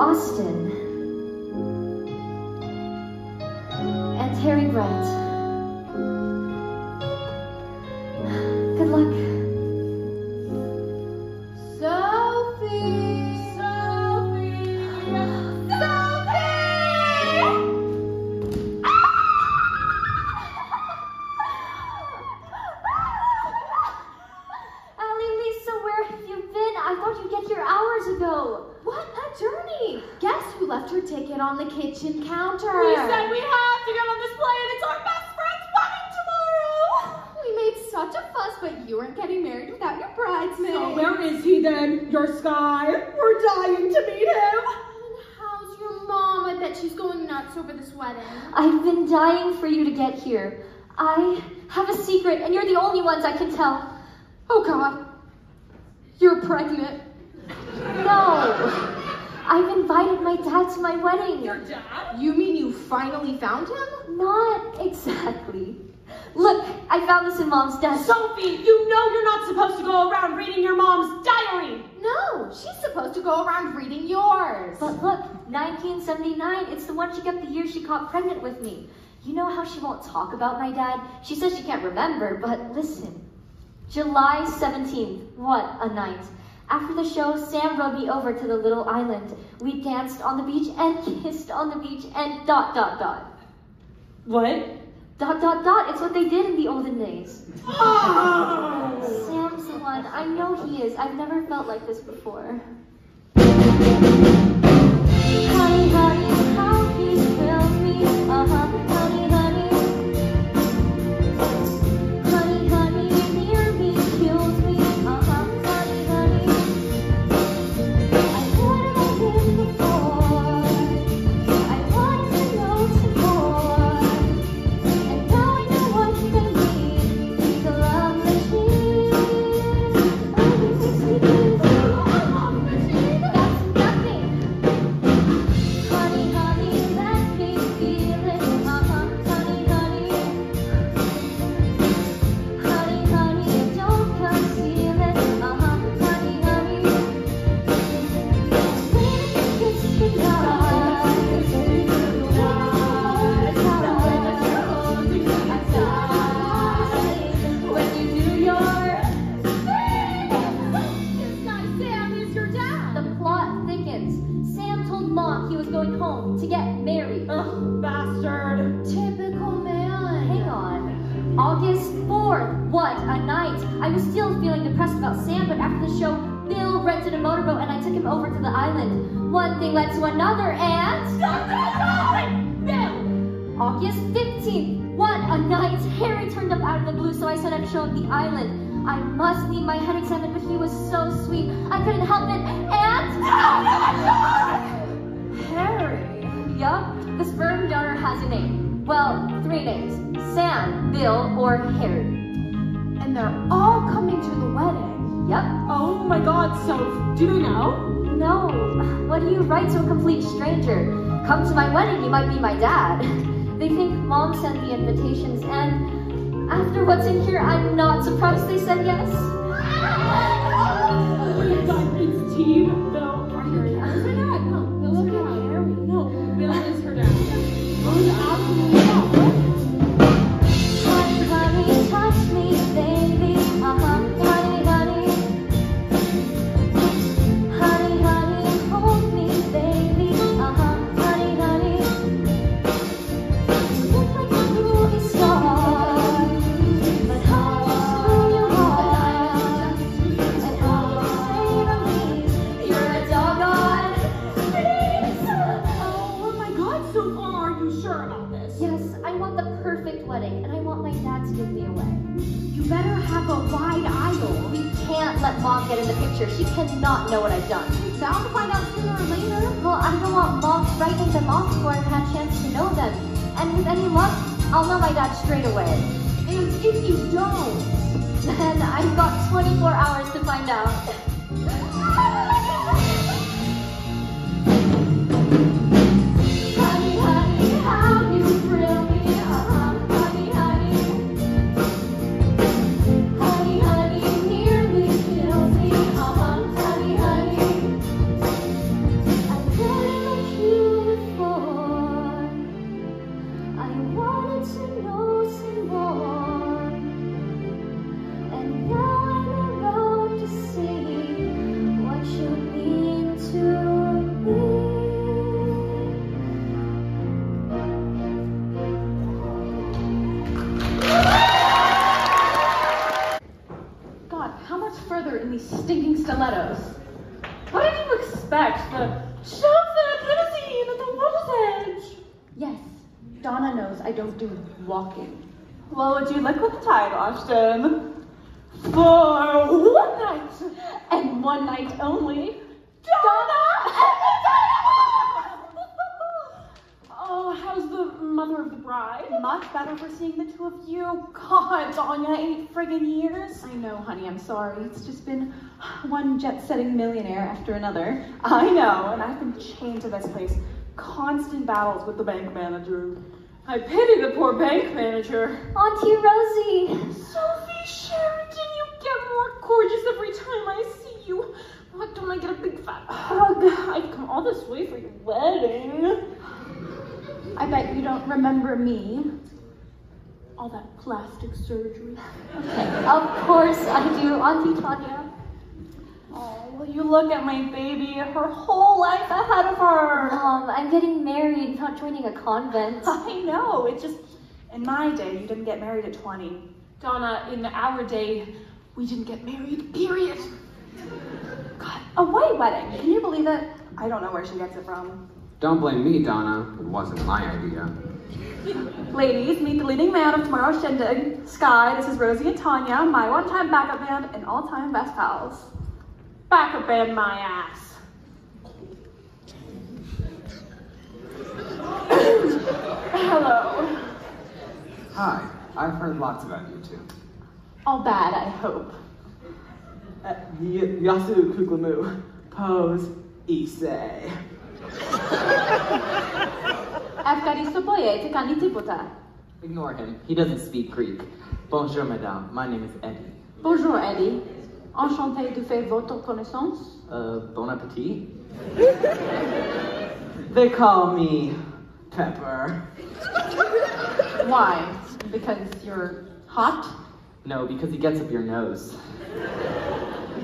Austin and Terry Grant. Got the one she kept the year she caught pregnant with me. You know how she won't talk about my dad? She says she can't remember, but listen. July 17th, what a night. After the show, Sam rode me over to the little island. We danced on the beach and kissed on the beach and dot dot dot. What? Dot dot dot. It's what they did in the olden days. Oh! Sam's the one. I know he is. I've never felt like this before. Honey, honey, led to another and. Stop that Bill! August 15th. What a night. Harry turned up out of the blue, so I said I'd show him the island. I must need my head examined, but he was so sweet. I couldn't help it. And. Harry. Yup, the sperm donor has a name. Well, three names Sam, Bill, or Harry. And they're all coming to the wedding. Yep. Oh my god, so do they know? No, what do you write to a complete stranger? Come to my wedding, you might be my dad. They think mom sent the invitations, and after what's in here, I'm not surprised they said yes. It's team would you look with the tide, Ashton? For one night, and one night only, Donna and the Dynamo! Oh, how's the mother of the bride? Much better for seeing the two of you. God, Tanya, eight friggin' years. I know, honey, I'm sorry. It's just been one jet-setting millionaire after another. I know, and I've been chained to this place. Constant battles with the bank manager. I pity the poor bank manager. Auntie Rosie! Sophie Sheridan, you get more gorgeous every time I see you. Why don't I get a big fat hug? I've come all this way for your wedding. I bet you don't remember me. All that plastic surgery. Okay, Of course I do, Auntie Tanya. Oh, Will you look at my baby? Her whole life ahead of her. Mom, I'm getting married, not joining a convent. I know. It's just, in my day, you didn't get married at 20. Donna, in our day, we didn't get married, period. God, a white wedding. Can you believe it? I don't know where she gets it from. Don't blame me, Donna. It wasn't my idea. Ladies, meet the leading man of tomorrow's shindig. Sky, this is Rosie and Tanya, my one-time backup band and all-time best pals. Backup band my ass. Hello. Hi, I've heard lots about you two. All bad, I hope. Yasu Kuglamu. Pose. Issei. Ευχαριστώ πολύ, τι κάνει τίποτα. Ignore him. He doesn't speak Greek. Bonjour, madame. My name is Eddie. Bonjour, Eddie. Enchanté de faire votre connaissance. Uh, bon appetit. they call me Pepper. Why? Because you're hot? No, because he gets up your nose.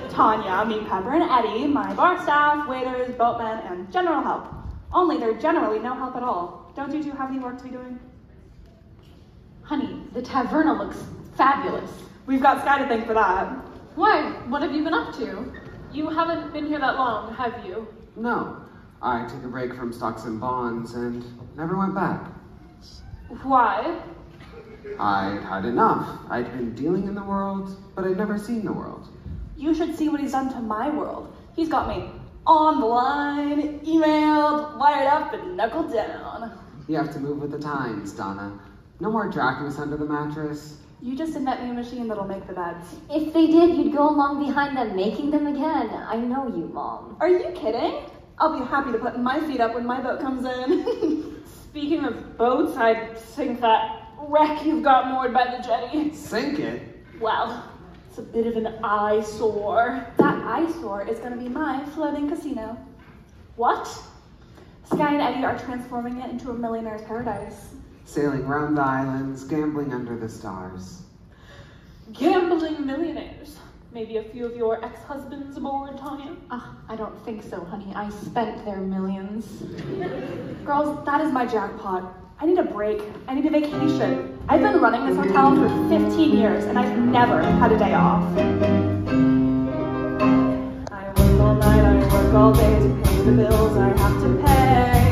Tanya, meet Pepper and Eddie, my bar staff, waiters, boatmen, and general help. Only they're generally no help at all. Don't you two have any work to be doing? Honey, the taverna looks fabulous. We've got Sky to thank for that. Why? What have you been up to? You haven't been here that long, have you? No, I took a break from stocks and bonds and never went back. Why? I'd had enough. I'd been dealing in the world, but I'd never seen the world. You should see what he's done to my world. He's got me on the line, emailed, wired up, and knuckled down. You have to move with the times, Donna. No more darkness under the mattress. You just invent me a machine that'll make the beds. If they did, you'd go along behind them, making them again. I know you, Mom. Are you kidding? I'll be happy to put my feet up when my boat comes in. Speaking of boats, I'd sink that wreck you've got moored by the jetty. Sink it? Well, it's a bit of an eyesore. that eyesore is gonna be my floating casino. What? Sky and Eddie are transforming it into a millionaire's paradise. Sailing round the islands, gambling under the stars. Gambling millionaires. Maybe a few of your ex-husbands aboard, Tanya? Ah, I don't think so, honey. I spent their millions. Girls, that is my jackpot. I need a break. I need a vacation. I've been running this hotel for 15 years and I've never had a day off. I work all night, I work all day to pay the bills I have to pay.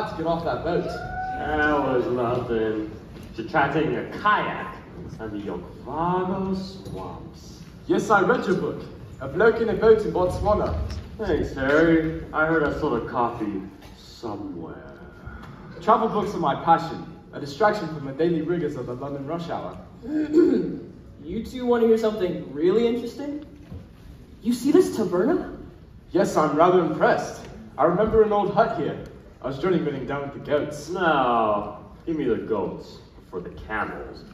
I'm to get off that boat. That was nothing. To try taking a kayak and the Okavango swamps. Yes, I read your book. A bloke in a boat in Botswana. Thanks, Harry. I heard I sold a copy somewhere. Travel books are my passion, a distraction from the daily rigors of the London rush hour. You two want to hear something really interesting? You see this taverna? Yes, I'm rather impressed. I remember an old hut here. I was journeymaning down with the goats. Now, give me the goats for the camels.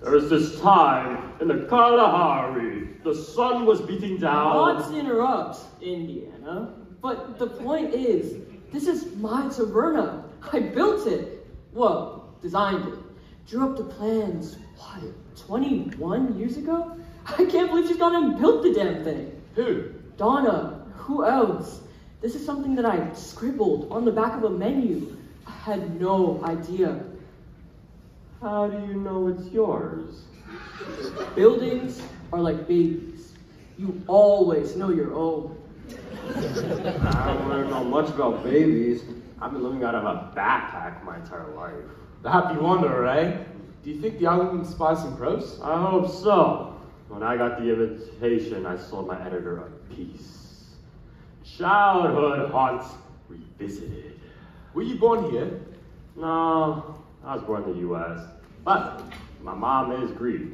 There was this time in the Kalahari, the sun was beating down. Not to interrupt, Indiana, but the point is, this is my taverna. I built it. Well, designed it. Drew up the plans, what, 21 years ago? I can't believe she's gone and built the damn thing. Who? Donna, who else? This is something that I scribbled on the back of a menu. I had no idea. How do you know it's yours? Buildings are like babies. You always know your own. I don't really know much about babies. I've been living out of a backpack my entire life. The Happy Wanderer, eh? Do you think the island inspires some prose? I hope so. When I got the invitation, I sold my editor a piece. Childhood haunts revisited. Were you born here? No, I was born in the U.S., but my mom is Greek.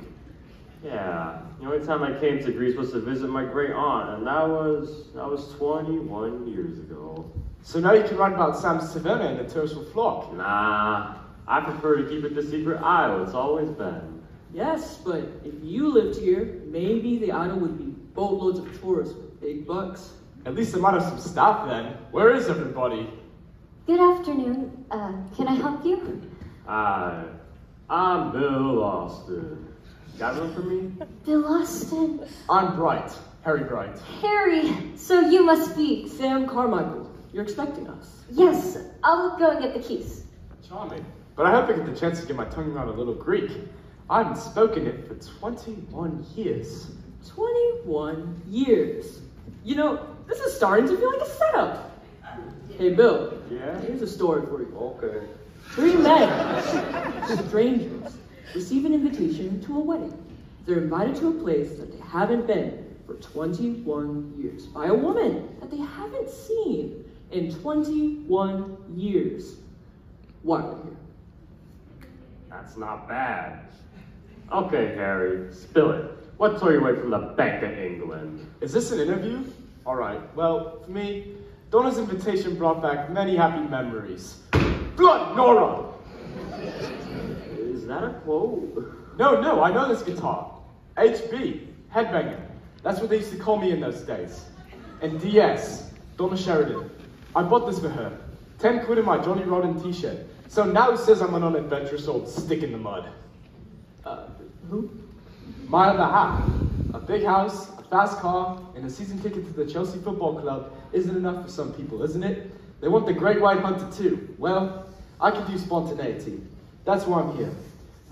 Yeah, the only time I came to Greece was to visit my great aunt, and that was that was 21 years ago. So now you can write about Sam's Taverna and the terrestrial flock. Nah, I prefer to keep it the secret isle. It's always been. Yes, but if you lived here, maybe the idol would be boatloads of tourists with big bucks. At least I might have some staff then. Where is everybody? Good afternoon. Uh, can I help you? Hi, I'm Bill Austin. Got one for me? Bill Austin. I'm Bright. Harry Bright. Harry, so you must be. Sam Carmichael, you're expecting us. Yes, I'll go and get the keys. Charming. But I hope I get the chance to get my tongue around a little Greek. I haven't spoken it for 21 years. 21 years. You know, this is starting to feel like a setup. Hey, Bill. Yeah? Here's a story for you. Okay. Three men, strangers, receive an invitation to a wedding. They're invited to a place that they haven't been for 21 years by a woman that they haven't seen in 21 years. Why are they here? That's not bad. Okay, Harry, spill it. What tore you away from the Bank of England? Is this an interview? All right. Well, for me, Donna's invitation brought back many happy memories. Blood, Nora! Is that a quote? No, no, I know this guitar. HB, headbanger. That's what they used to call me in those days. And DS, Donna Sheridan. I bought this for her. Ten quid in my Johnny Rotten t-shirt. So now it says I'm an unadventurous old stick in the mud. Uh, who? My other half. A big house, a fast car, and a season ticket to the Chelsea Football Club isn't enough for some people, isn't it? They want the Great White Hunter too. Well, I could do spontaneity. That's why I'm here.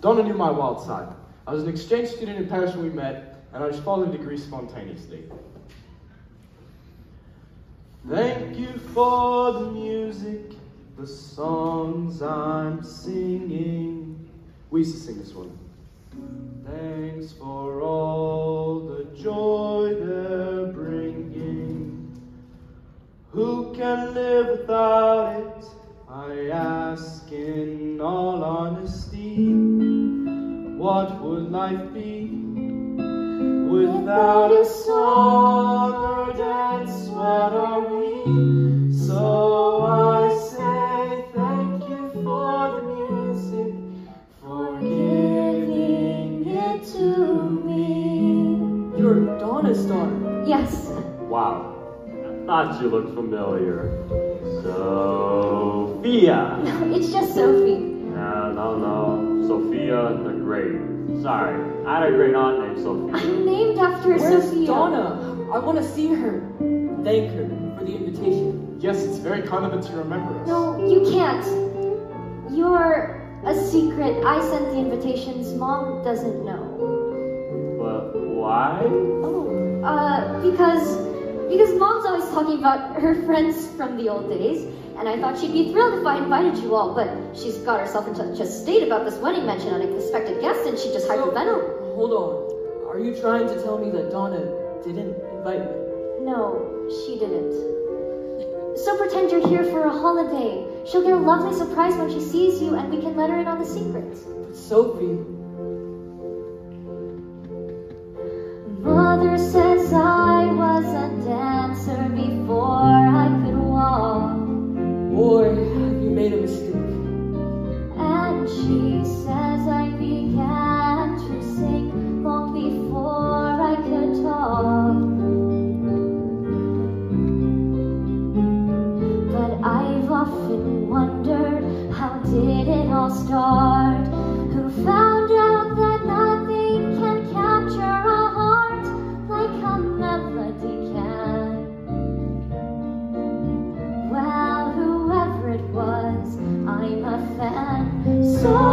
Donna knew my wild side. I was an exchange student in Paris when we met, and I just followed degrees spontaneously. Thank you for the music, the songs I'm singing. We used to sing this one. Thanks for all the joy they're bringing. Who can live without it? I ask in all honesty. What would life be without a song or dance? What are we? So I Donna's daughter. Yes. Wow. I thought you looked familiar. Sophia. No, it's just Sophie. no, no. no. Sophia the Great. Sorry, I had a great aunt named Sophia. I'm named after Where's Sophia. Donna? I want to see her. Thank her for the invitation. Yes, it's very kind of it to remember us. No, you can't. You're a secret. I sent the invitations. Mom doesn't know. But why? Oh, uh, because because Mom's always talking about her friends from the old days, and I thought she'd be thrilled if I invited you all. But she's got herself into such a state about this wedding mention unexpected guest, and she just hyperventilated. Hold on. Are you trying to tell me that Donna didn't invite me? No, she didn't. So pretend you're here for a holiday. She'll get a lovely surprise when she sees you, and we can let her in on the secret. But Sophie, Mother says I was a dancer before I could walk. boy, have you made a mistake. And she says I began to sing long before I could talk. But I've often wondered how did it all start? Who found So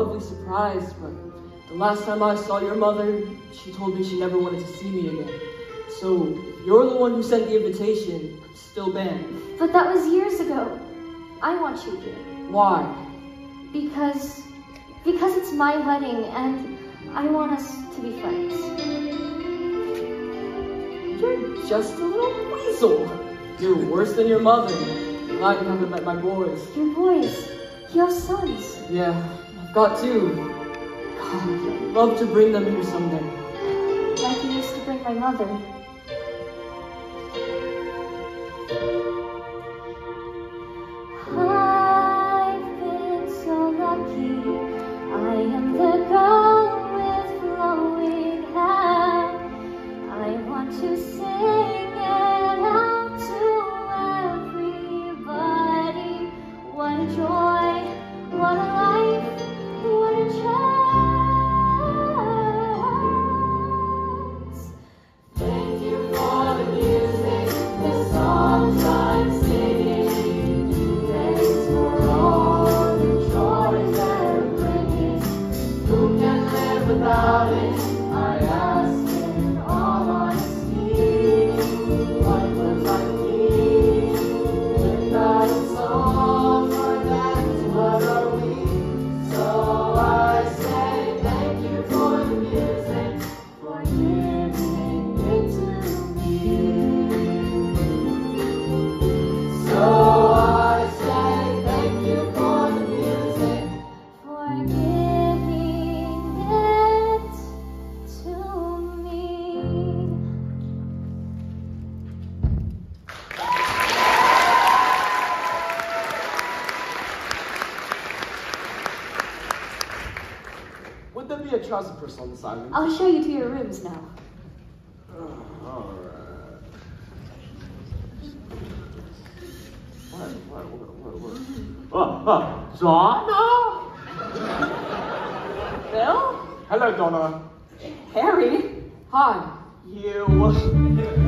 lovely surprise, but the last time I saw your mother, she told me she never wanted to see me again. So, if you're the one who sent the invitation, I'm still banned. But that was years ago. I want you here Why? because because it's my wedding and I want us to be friends. You're just a little weasel. You're worse than your mother. I haven't met my boys. Your boys, Your sons. Yeah, got two. God, I'd love to bring them here someday. like you used to bring my mother. Trouser press on this island? I'll show you to your rooms now. Oh, Alright. What, what, what, what, what? Oh, oh, Donna? Bill? Hello, Donna. Harry? Hi. You.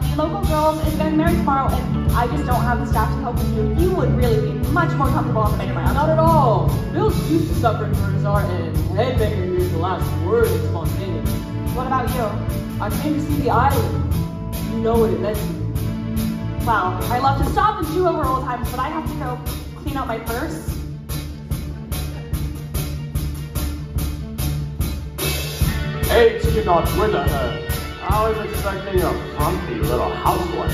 The local girls is getting married tomorrow, and I just don't have the staff to help with you. You would really be much more comfortable on the main round. Not at all. Bill's used to suffering for his art, and Headbanger here's the last word in spontaneity. What about you? I came to see the island. You know what it meant to me. Well, I love to stop and chew over old times, but I have to go clean out my purse. Dogs, where the heck? I was expecting a frumpy little housewife.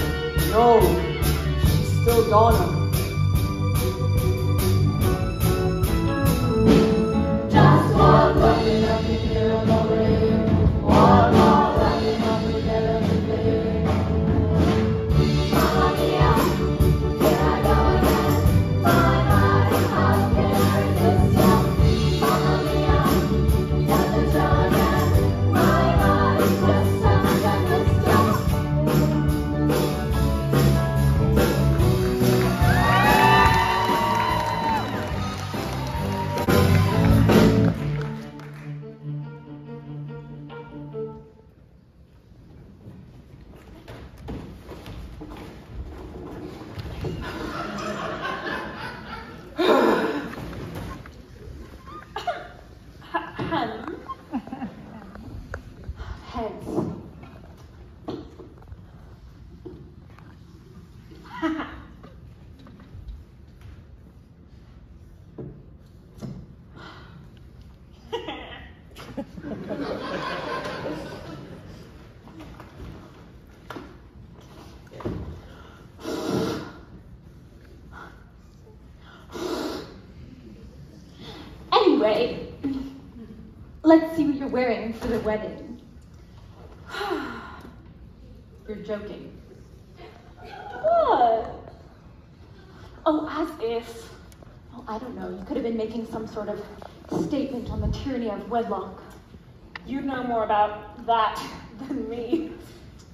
No, she's still Donna. Heads. Anyway, let's see what you're wearing for the wedding. You're joking. What? Oh, as if. Oh, I don't know. You could have been making some sort of statement on the tyranny of wedlock. You know more about that than me.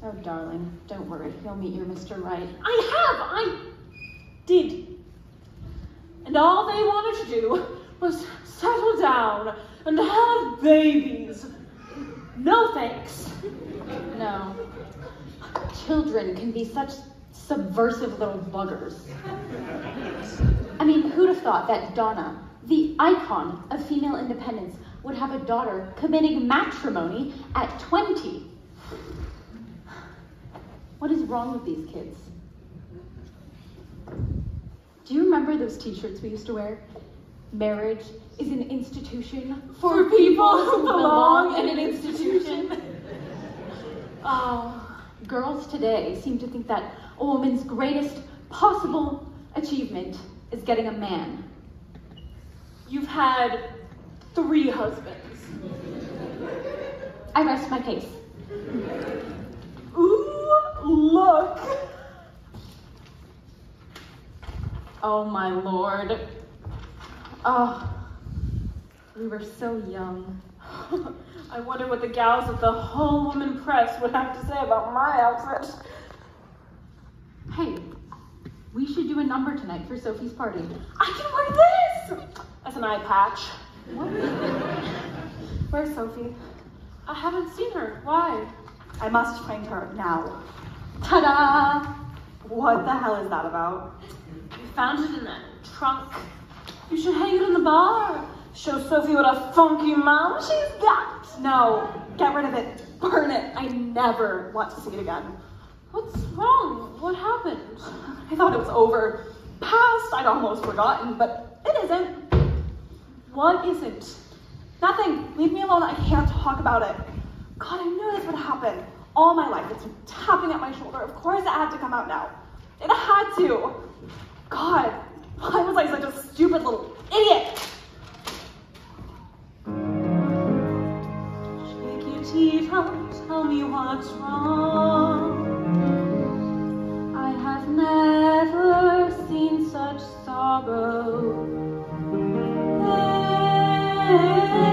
Oh, darling, don't worry. You'll meet your Mr. Right. I have! I did. And all they wanted to do was settle down and have babies. No thanks. No. Children can be such subversive little buggers. I mean, who'd have thought that Donna, the icon of female independence, would have a daughter committing matrimony at 20? What is wrong with these kids? Do you remember those t shirts we used to wear? Marriage is an institution For people who belong in an institution. Oh, girls today seem to think that a woman's greatest possible achievement is getting a man. You've had three husbands. I rest my case. Ooh, look. Oh my lord. Oh, we were so young. I wonder what the gals at the whole woman press would have to say about my outfit. Hey, we should do a number tonight for Sophie's party. I can wear this as an eye patch. Where's Sophie? I haven't seen her. Why? I must find her now. Ta-da! What the hell is that about? We found it in that trunk. You should hang it in the bar. Show Sophie what a funky mom she's got. No, get rid of it. Burn it. I never want to see it again. What's wrong? What happened? I thought it was over. Past, I'd almost forgotten, but it isn't. What isn't? Nothing. Leave me alone. I can't talk about it. God, I knew this would happen. All my life, it's been tapping at my shoulder. Of course, it had to come out now. It had to. God, why was I such a stupid little idiot? Stephen, tell me what's wrong. I have never seen such sorrow. Hey.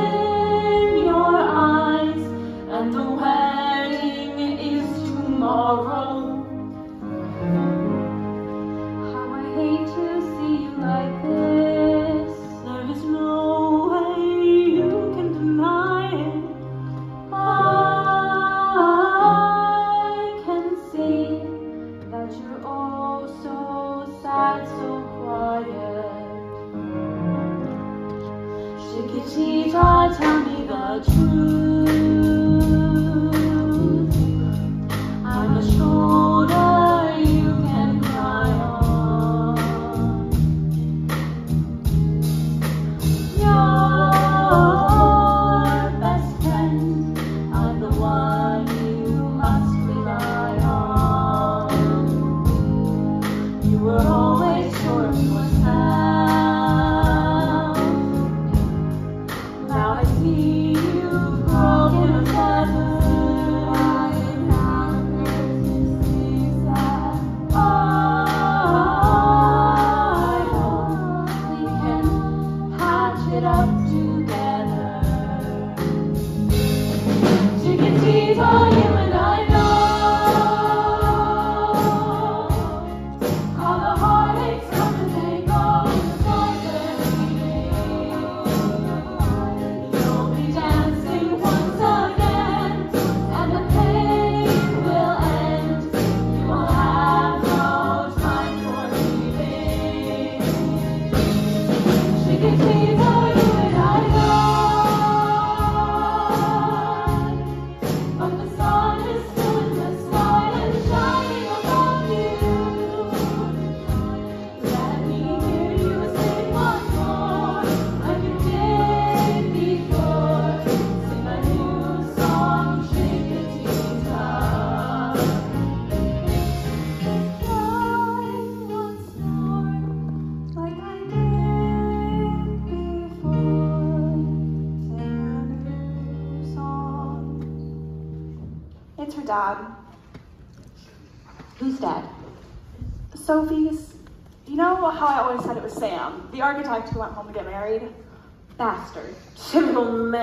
Chiquitita, tell me the truth.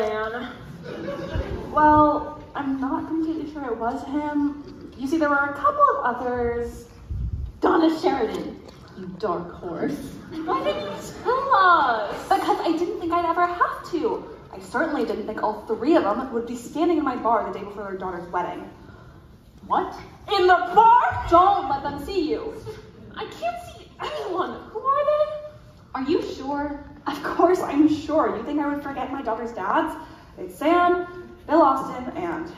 Man. Well, I'm not completely sure it was him. You see, there were a couple of others. Donna Sheridan, you dark horse. Why didn't you tell us? Because I didn't think I'd ever have to. I certainly didn't think all three of them would be standing in my bar the day before their daughter's wedding. What? In the bar? Don't let them see you. I can't see anyone. Who are they? Are you sure? Of course, I'm sure. You think I would forget my daughter's dads? It's Sam, Bill Austin, and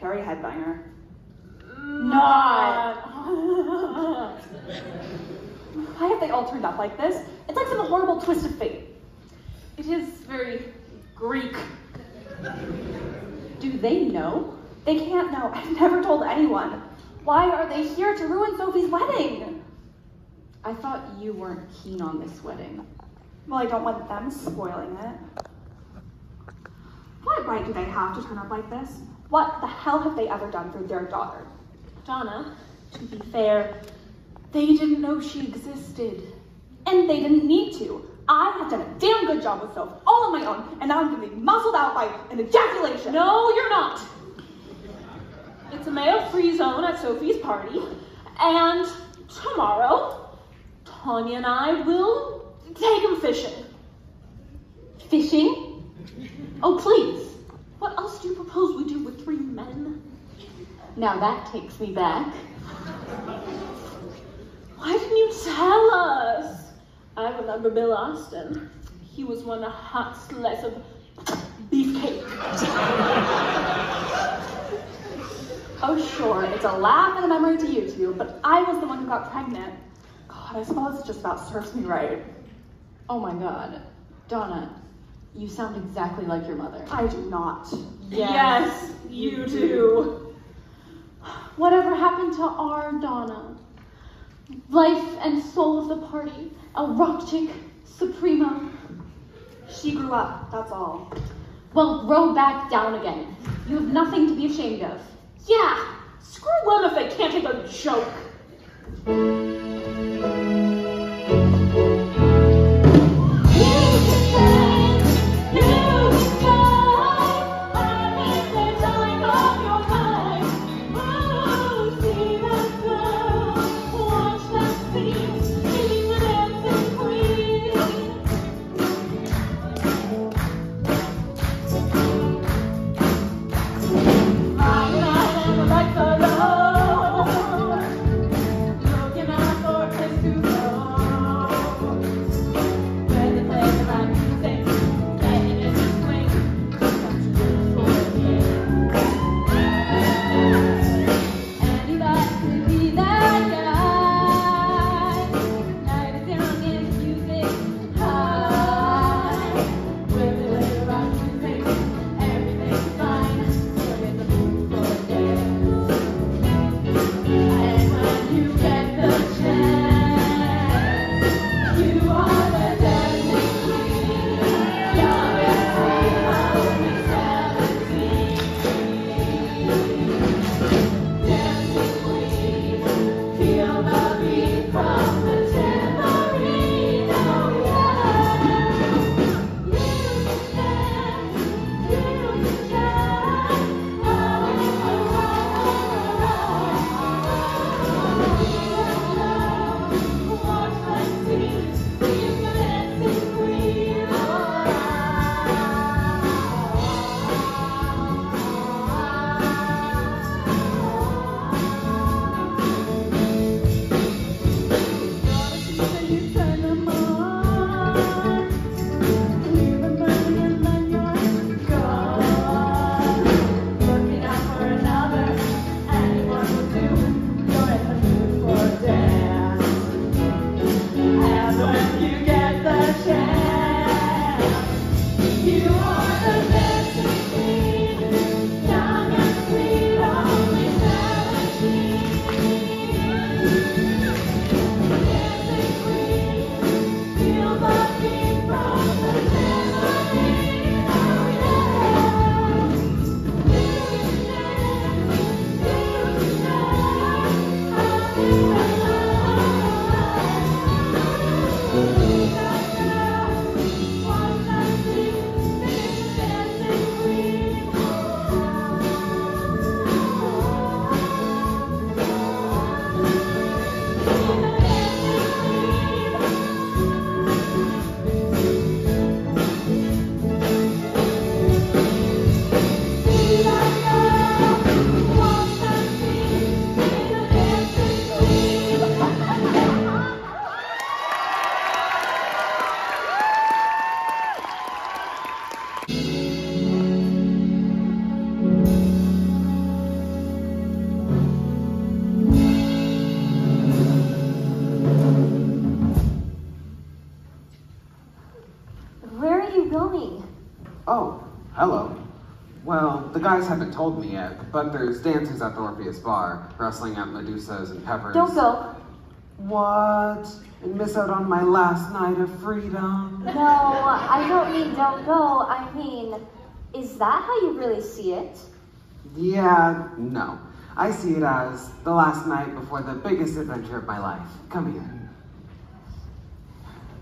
Harry Headbanger. Not. Why have they all turned up like this? It's like some horrible twist of fate. It is very Greek. Do they know? They can't know. I've never told anyone. Why are they here to ruin Sophie's wedding? I thought you weren't keen on this wedding. Well, I don't want them spoiling it. What right do they have to turn up like this? What the hell have they ever done for their daughter? Donna, to be fair, they didn't know she existed. And they didn't need to. I have done a damn good job with Soph, all on my own, and now I'm gonna be muzzled out by an ejaculation. No, you're not. It's a male-free zone at Sophie's party, and tomorrow, Tanya and I will take him fishing. Fishing? Oh, please. What else do you propose we do with three men? Now that takes me back. Why didn't you tell us? I remember Bill Austin. He was one hot slice of beefcake. Oh, sure, it's a laugh and a memory to you two, but I was the one who got pregnant. God, I suppose it just about serves me right. Oh my god. Donna, you sound exactly like your mother. I do not. Yes, you do. Whatever happened to our Donna? Life and soul of the party, a rock chick suprema. She grew up, that's all. Well, grow back down again. You have nothing to be ashamed of. Yeah, screw them if they can't take a joke. Haven't told me yet, but there's dancers at the Orpheus Bar, wrestling at Medusas and Peppers. Don't go. What? And miss out on my last night of freedom? No, I don't mean don't go. I mean, is that how you really see it? Yeah, no. I see it as the last night before the biggest adventure of my life. Come here.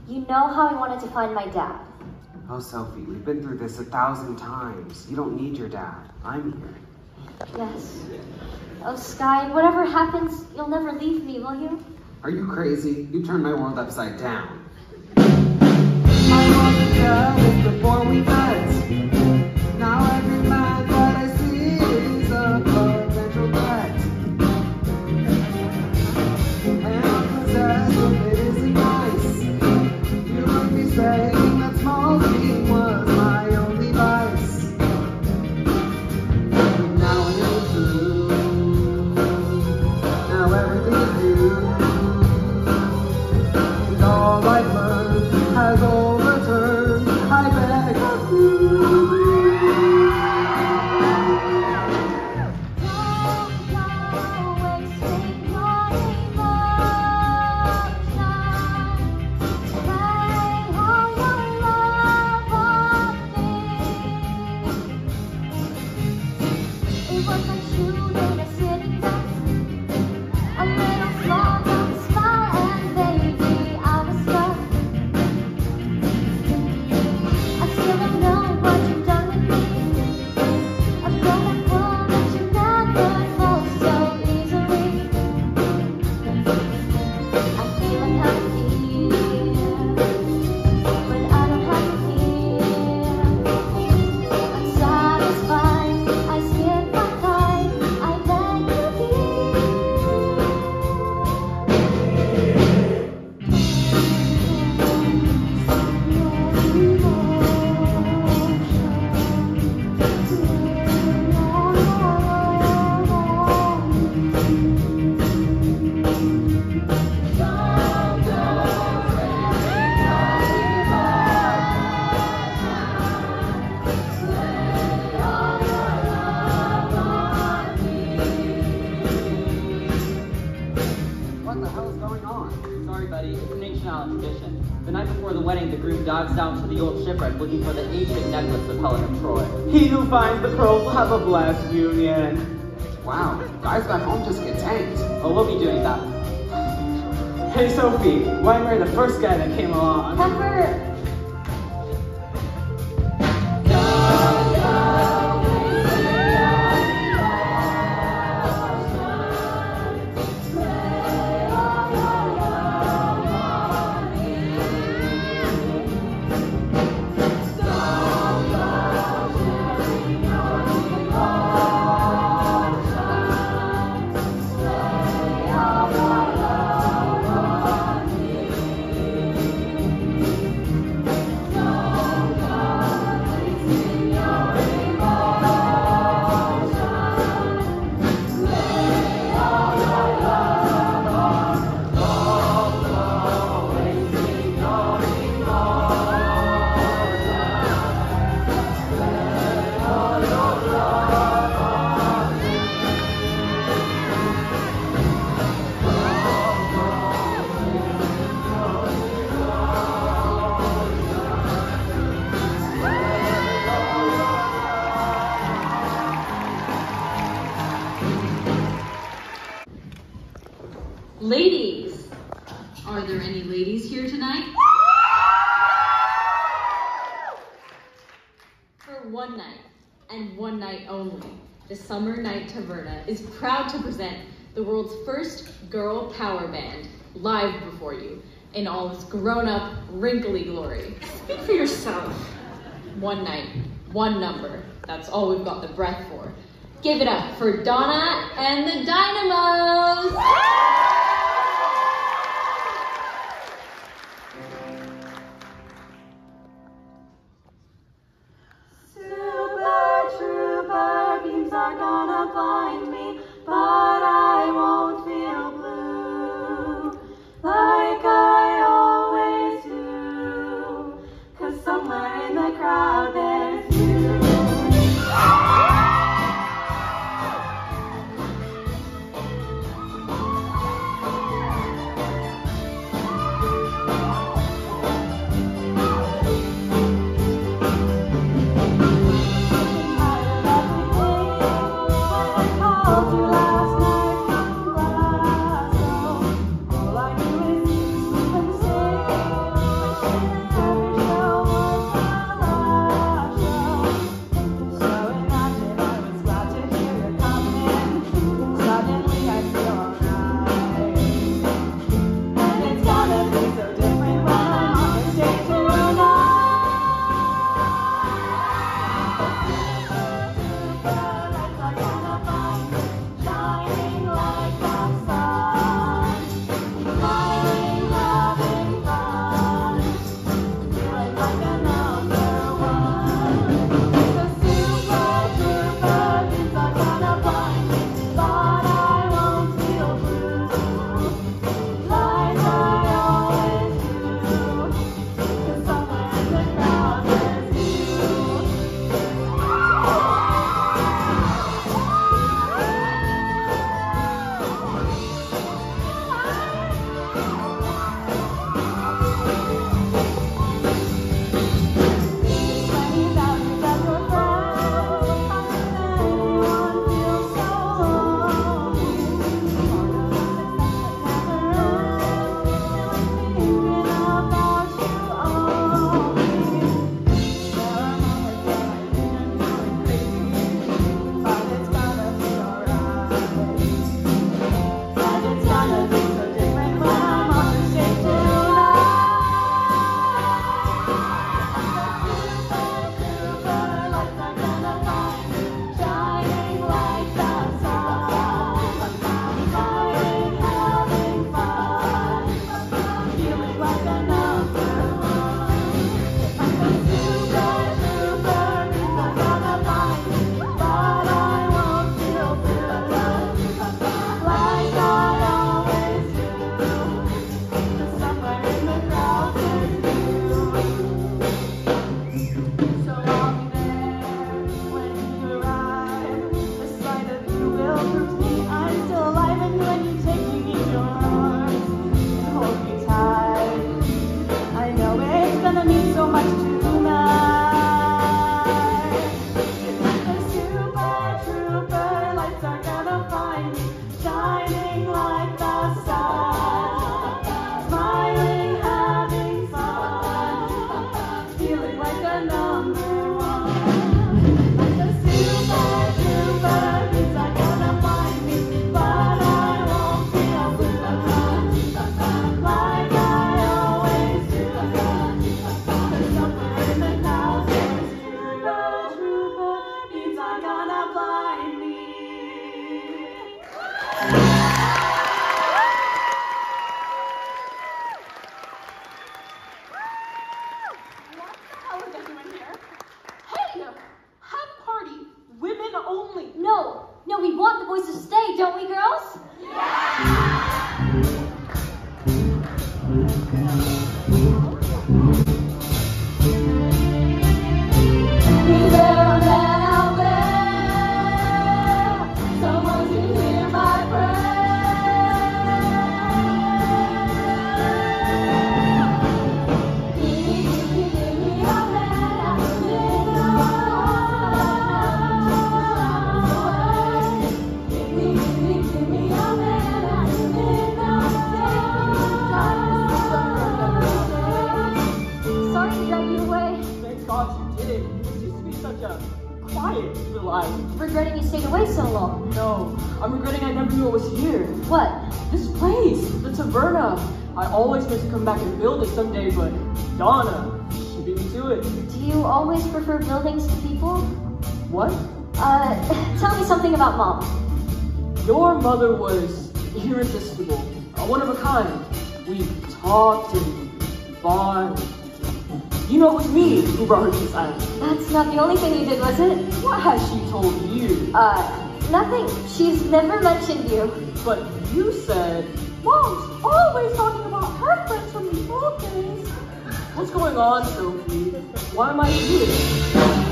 You know how I wanted to find my dad. Oh, Sophie, we've been through this a thousand times. You don't need your dad. I'm here. Yes. Oh, Sky, whatever happens, you'll never leave me, will you? Are you crazy? You turned my world upside down. I wasn't jealous before we met. Now every the first guy that came along? Wrinkly glory. Speak for yourself. One night, one number. That's all we've got the breath for. Give it up for Donna and the Dynamos! Super trooper beams are gonna blind me, but I won't feel blue like I Somewhere in the crowd Was irresistible, a one of a kind. We talked and bond. You know, it was me who brought her to this island. That's not the only thing you did, was it? What has she told you? Uh, nothing. She's never mentioned you. But you said, Mom's always talking about her friends from the old days. What's going on, Sophie? Why am I here?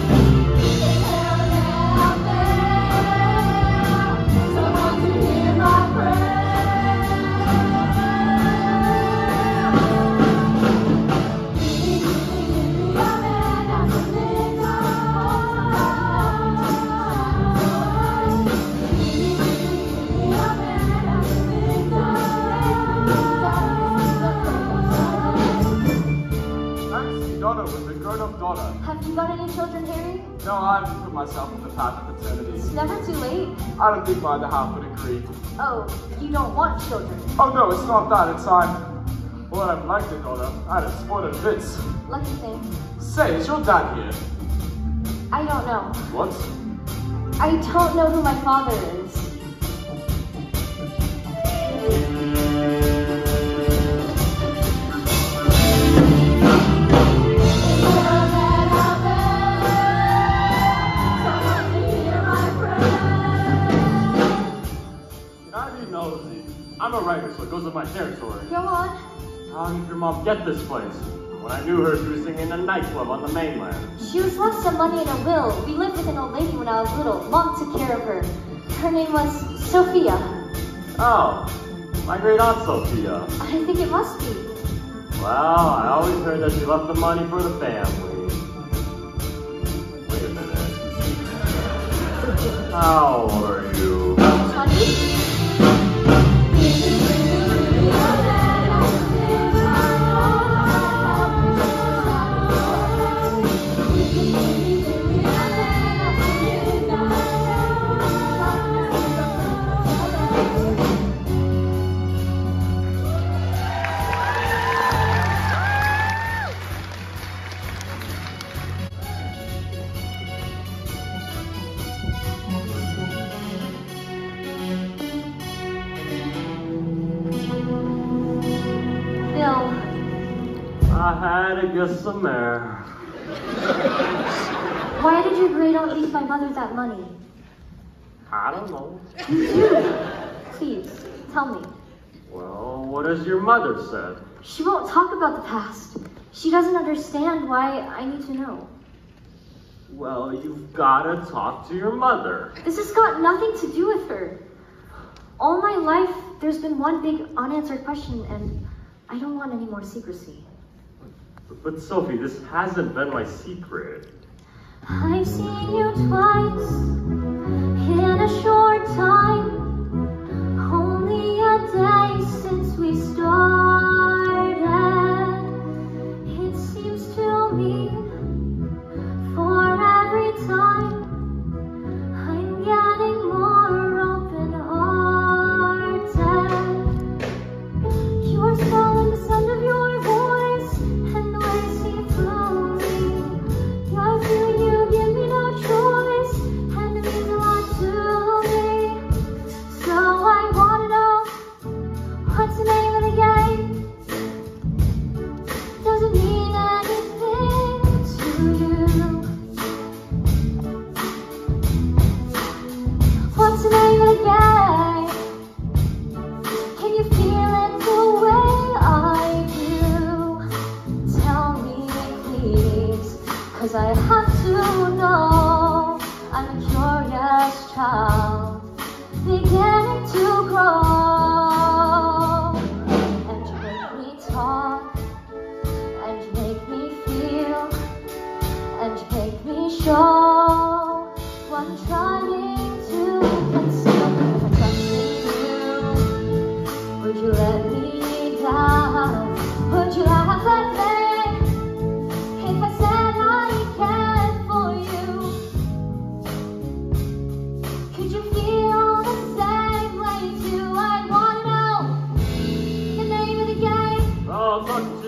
Have you got any children, Harry? No, I've put myself in the path of eternity. It's never too late. I don't think my other half would agree. Oh, you don't want children. Oh no, it's not that. It's I'm. Well, I've liked a daughter. I had a spoiled bits. Lucky thing. Say, is your dad here? I don't know. What? I don't know who my father is. I'm a writer, so it goes with my territory. Go on. How did your mom get this place? When I knew her, she was singing in a nightclub on the mainland. She was left some money in a will. We lived with an old lady when I was little. Mom took care of her. Her name was Sophia. Oh, my great aunt Sophia. I think it must be. Well, I always heard that she left the money for the family. Wait a minute. How old are you? Honey? I had to get some air. why did your great aunt leave my mother that money? I don't know. Please, tell me. Well, what has your mother said? She won't talk about the past. She doesn't understand why I need to know. Well, you've gotta talk to your mother. This has got nothing to do with her. All my life, there's been one big unanswered question, and I don't want any more secrecy. But, Sophie, this hasn't been my secret. I've seen you twice in a short time. Only a day since we started. It seems to me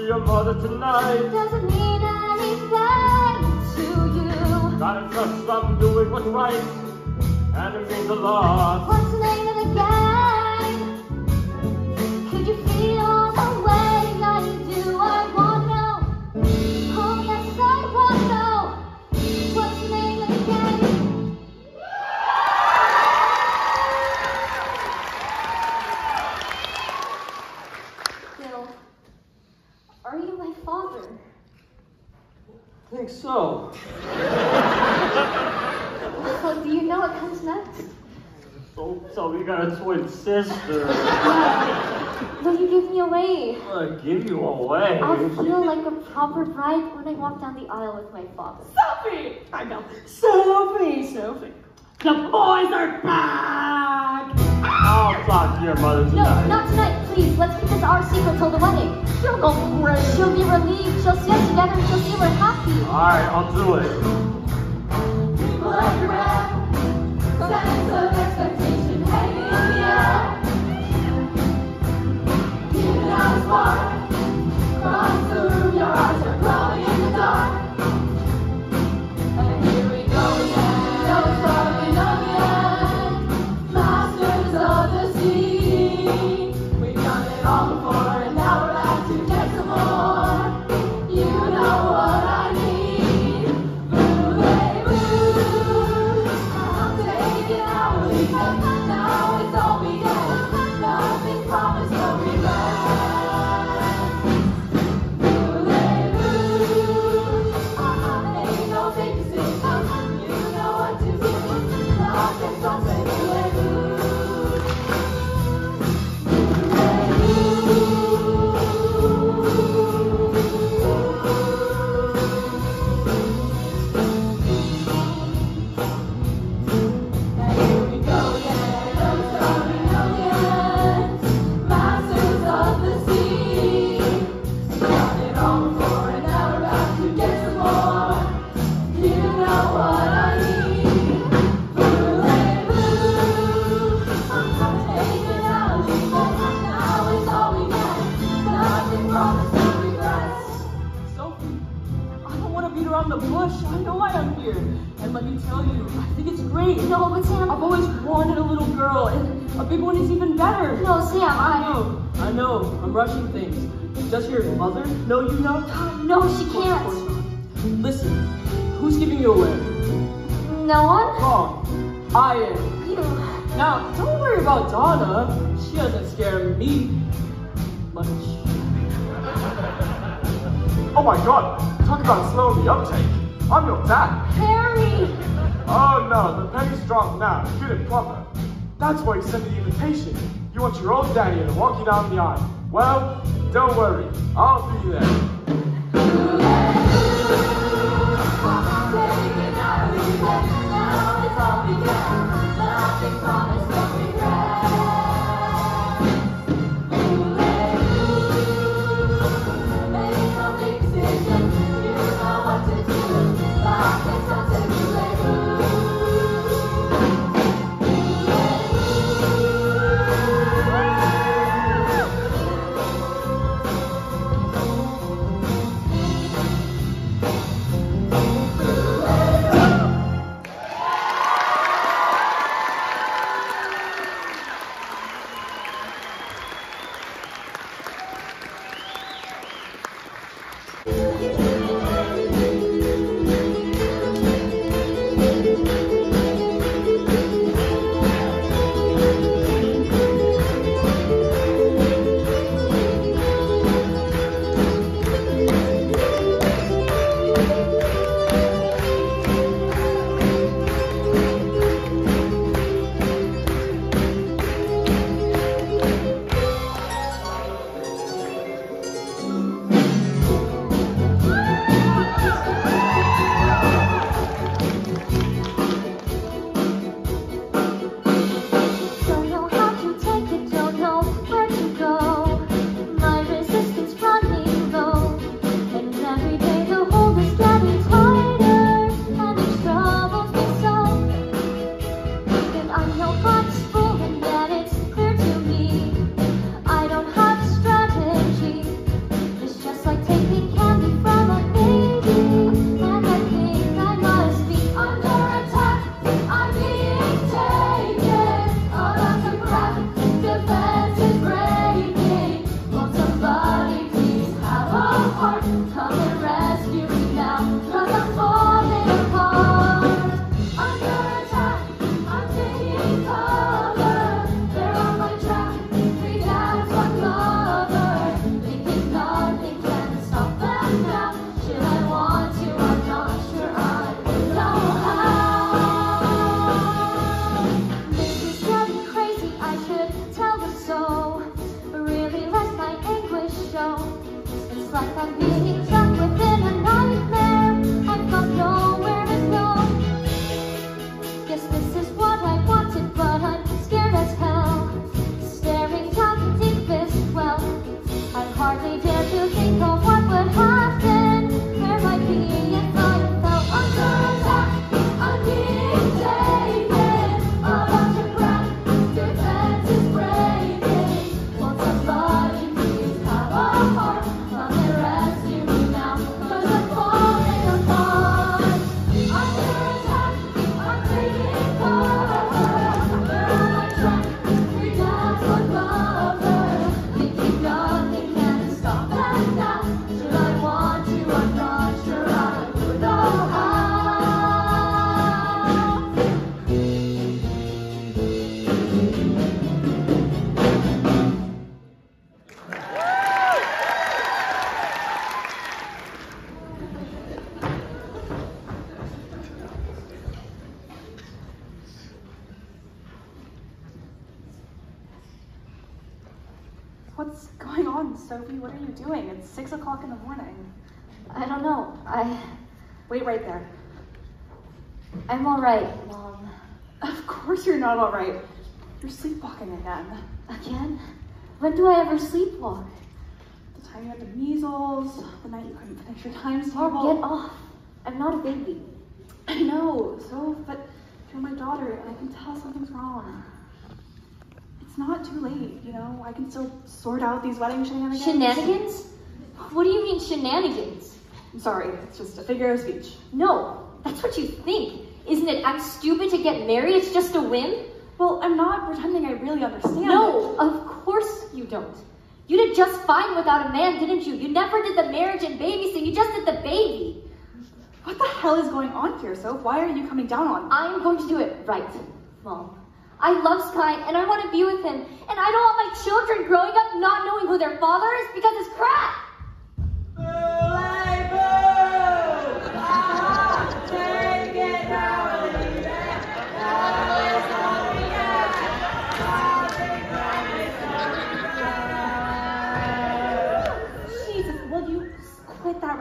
your mother tonight. Doesn't mean anything to you? Gotta trust I'm doing what's right And it means a lot. What's the name of the guy? Away? I give you away. I'll feel like a proper bride when I walk down the aisle with my father. Sophie! I know. Sophie, Sophie. The boys are back! I'll talk to your mother tonight. No, not tonight, please. Let's keep this our secret till the wedding. She'll go crazy. She'll be relieved. She'll see us together and she'll see we're happy. Alright, I'll do it. People everywhere, sense of Across the room, your eyes a big one is even better. no, Sam, I I. know, I know, I'm rushing things. Does your mother know you know? No, she can't. Listen, who's giving you away? No one? Wrong. I am. You. Now, don't worry about Donna. She doesn't scare me much. Oh my god, talk about slowing the uptake. I'm your dad. Harry! Oh no, the penny's dropped now, good it proper. That's why you sent me the invitation. You want your old daddy to walk you down the aisle. Well, don't worry, I'll be there. I'm alright, Mom. Of course you're not all right. You're sleepwalking again. Again? When do I ever sleepwalk? The time you had the measles, the night you couldn't finish your times Mom, table. get off. I'm not a baby. I know, so, but you're my daughter, and I can tell something's wrong. It's not too late, you know? I can still sort out these wedding shenanigans. Shenanigans? What do you mean shenanigans? I'm sorry, it's just a figure of speech. No, that's what you think. Isn't it? I'm stupid to get married. It's just a whim. Well, I'm not pretending I really understand. No, it. of course you don't. You did just fine without a man, didn't you? You never did the marriage and baby thing. You just did the baby. What the hell is going on here, Soph? Why are you coming down on me? I'm going to do it right, Mom. I love Sky and I want to be with him. And I don't want my children growing up not knowing who their father is because it's crap.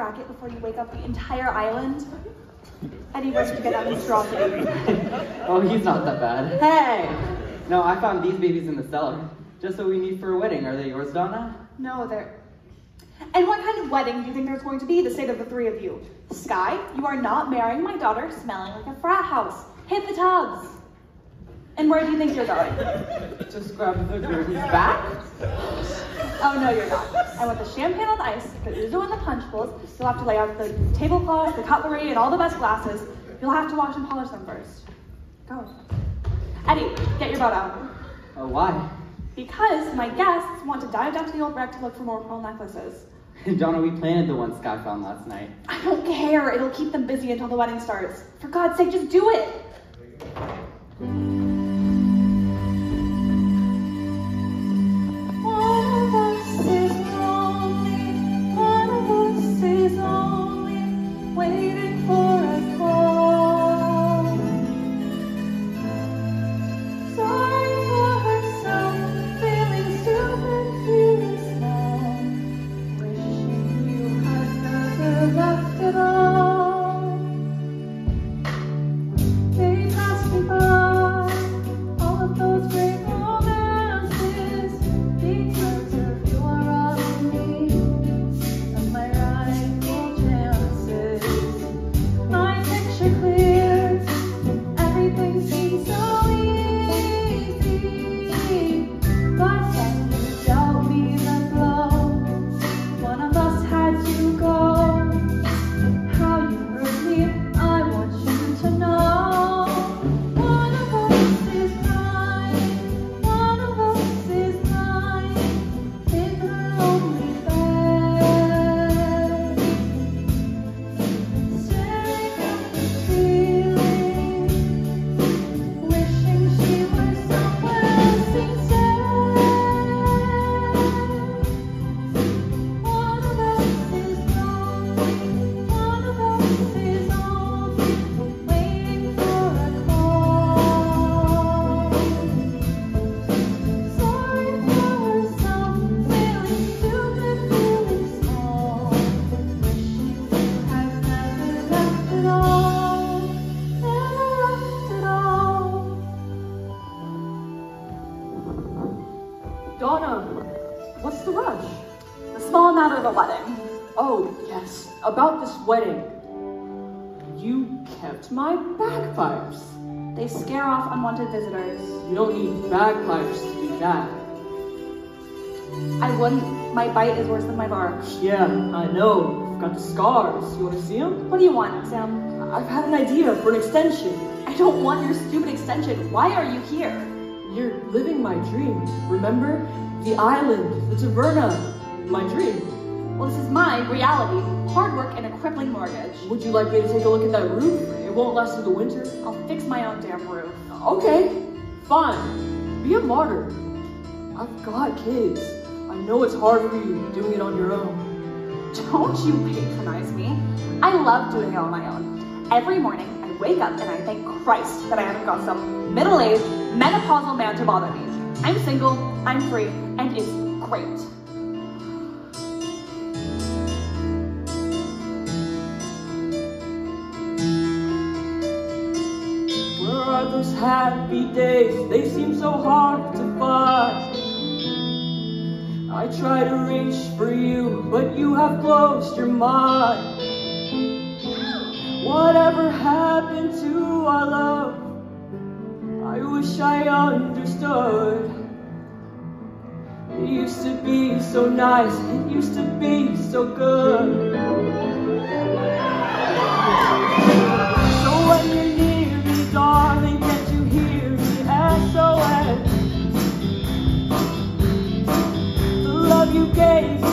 Racket before you wake up the entire island? Eddie, where did you get that monstrosity? Oh, he's not that bad. Hey! No, I found these babies in the cellar. Just what we need for a wedding. Are they yours, Donna? No, they're. And what kind of wedding do you think there's going to be, the state of the three of you? Sky, you are not marrying my daughter smelling like a frat house. Hit the tubs. And where do you think you're going? Just grab the baby's back? Oh, no, you're not. I want the champagne on the ice, the ouzo and the punch bowls. You'll have to lay out the tablecloths, the cutlery, and all the best glasses. You'll have to wash and polish them first. Go. Eddie, get your boat out. Oh, why? Because my guests want to dive down to the old wreck to look for more pearl necklaces. Donna, we planted the one Scott found last night. I don't care. It'll keep them busy until the wedding starts. For God's sake, just do it. Donna, what's the rush? The small matter of the wedding. Oh, yes, about this wedding. You kept my bagpipes. They scare off unwanted visitors. You don't need bagpipes to do that. I wouldn't. My bite is worse than my bark. Yeah, I know. I've got the scars. You want to see them? What do you want, Sam? I've had an idea for an extension. I don't want your stupid extension. Why are you here? You're living my dream. Remember? The island, the taverna, my dream. Well, this is my reality. Hard work and a crippling mortgage. Would you like me to take a look at that roof? It won't last through the winter. I'll fix my own damn roof. Okay, fine. Be a martyr. I've got kids. I know it's hard for you doing it on your own. Don't you patronize me. I love doing it on my own. Every morning, wake up and I thank Christ that I haven't got some middle-aged menopausal man to bother me. I'm single, I'm free, and it's great. Where are those happy days? They seem so hard to find. I try to reach for you, but you have closed your mind. Whatever happened to our love? I wish I understood. It used to be so nice, it used to be so good. So when you're near me, darling, can't you hear? SOS. The love you gave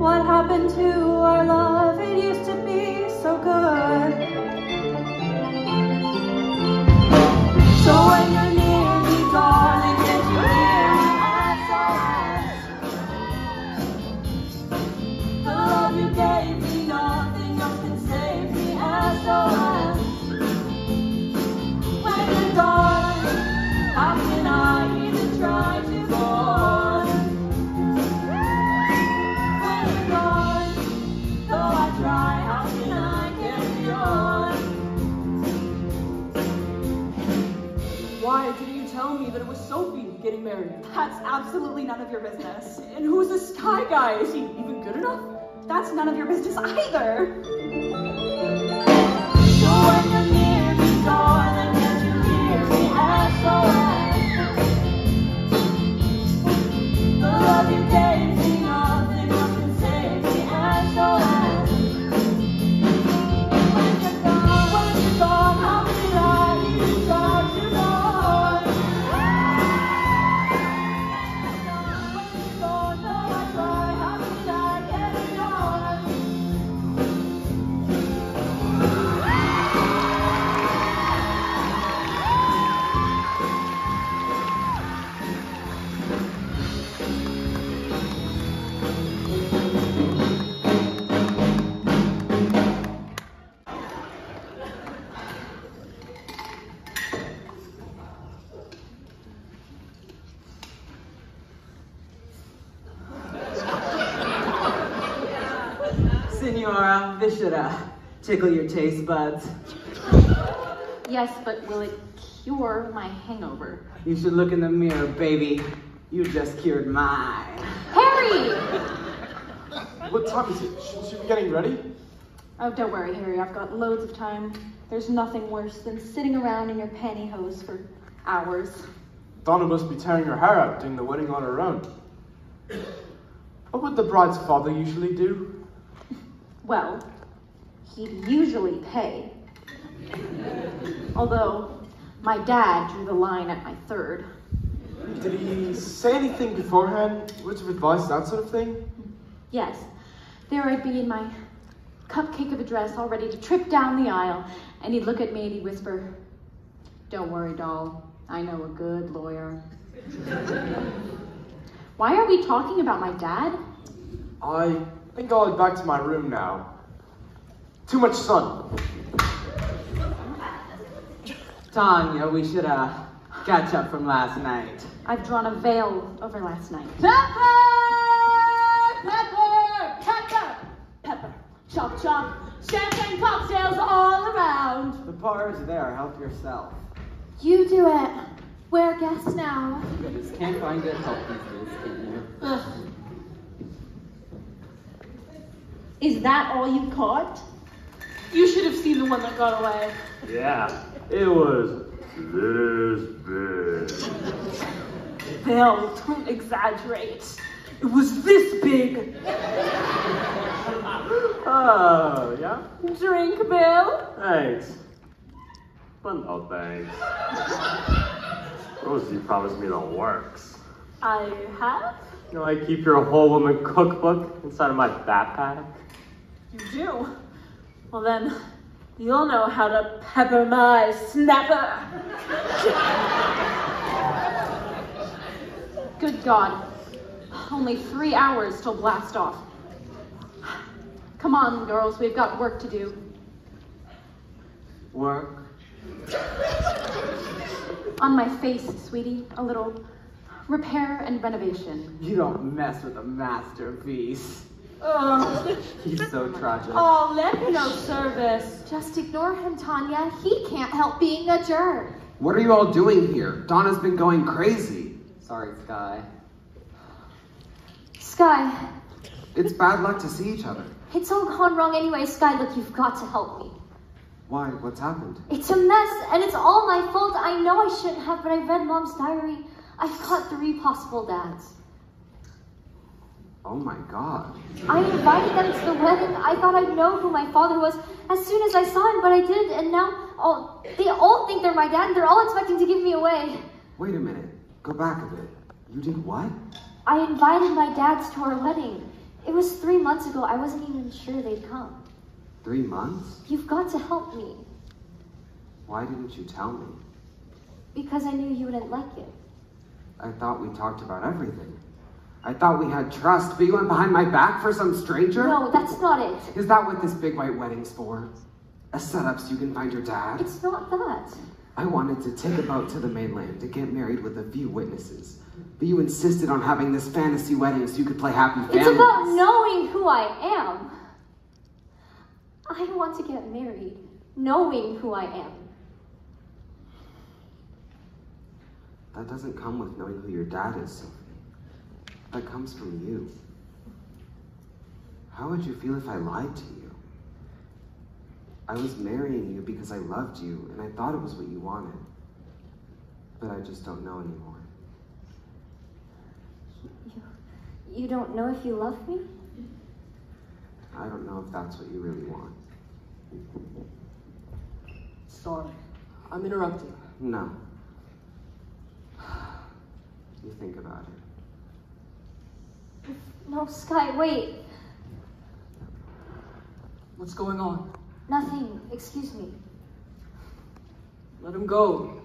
what happened to our love. It used to be so good. Getting married? That's absolutely none of your business. And who's this Sky guy? Is he even good enough? That's none of your business either. When you're Senora, should uh, tickle your taste buds. Yes, but will it cure my hangover? You should look in the mirror, baby. You just cured mine. Harry! What time is it? Should she be getting ready? Oh, don't worry, Harry. I've got loads of time. There's nothing worse than sitting around in your pantyhose for hours. Donna must be tearing her hair out doing the wedding on her own. What would the bride's father usually do? Well, he'd usually pay. Although, my dad drew the line at my third. Did he say anything beforehand? Words of advice, that sort of thing? Yes, there I'd be in my cupcake of a dress all ready to trip down the aisle, and he'd look at me and he'd whisper, Don't worry, doll. I know a good lawyer. Why are we talking about my dad? I think I'll head back to my room now. Too much sun. Tanya, we should uh, catch up from last night. I've drawn a veil over last night. Pepper! Pepper! Pepper! Pepper. Chop chop. Champagne cocktails all around. The bar is there. Help yourself. You do it. We're guests now. You just can't find good help these days, can you? Ugh. Is that all you caught? You should have seen the one that got away. Yeah, it was this big. Bill, don't exaggerate. It was this big. Oh, yeah? Drink, Bill. Thanks. But no thanks. Rosie you promised me the works. I have? You know, I keep your whole woman cookbook inside of my backpack. You do? Well then, you'll know how to pepper my snapper. Good God. Only three hours till blast off. Come on, girls, we've got work to do. Work? On my face, sweetie, a little repair and renovation. You don't mess with a masterpiece. Oh, He's so tragic. oh, let me know service. Just ignore him, Tanya. He can't help being a jerk. What are you all doing here? Donna's been going crazy. Sorry, Sky. Sky, It's bad luck to see each other. it's all gone wrong anyway. Sky, look, you've got to help me. Why? What's happened? It's a mess, and it's all my fault. I know I shouldn't have, but I read Mom's diary. I've got three possible dads. Oh my god. I invited them to the wedding. I thought I'd know who my father was as soon as I saw him, but I didn't, and now all, they all think they're my dad, and they're all expecting to give me away. Wait a minute. Go back a bit. You did what? I invited my dads to our wedding. It was three months ago. I wasn't even sure they'd come. Three months? You've got to help me Why didn't you tell me? because I knew you wouldn't like it. I thought we talked about everything. I thought we had trust, but you went behind my back for some stranger? No, that's not it. Is that what this big white wedding's for? A setup so you can find your dad? It's not that. I wanted to take a boat to the mainland to get married with a few witnesses. But you insisted on having this fantasy wedding so you could play happy families. It's about knowing who I am. I want to get married, knowing who I am. That doesn't come with knowing who your dad is, Sophie. That comes from you. How would you feel if I lied to you? I was marrying you because I loved you and I thought it was what you wanted. But I just don't know anymore. You, you don't know if you love me? I don't know if that's what you really want. Sorry, I'm interrupting. No. You think about it. No, Sky, wait. What's going on? Nothing. Excuse me. Let him go.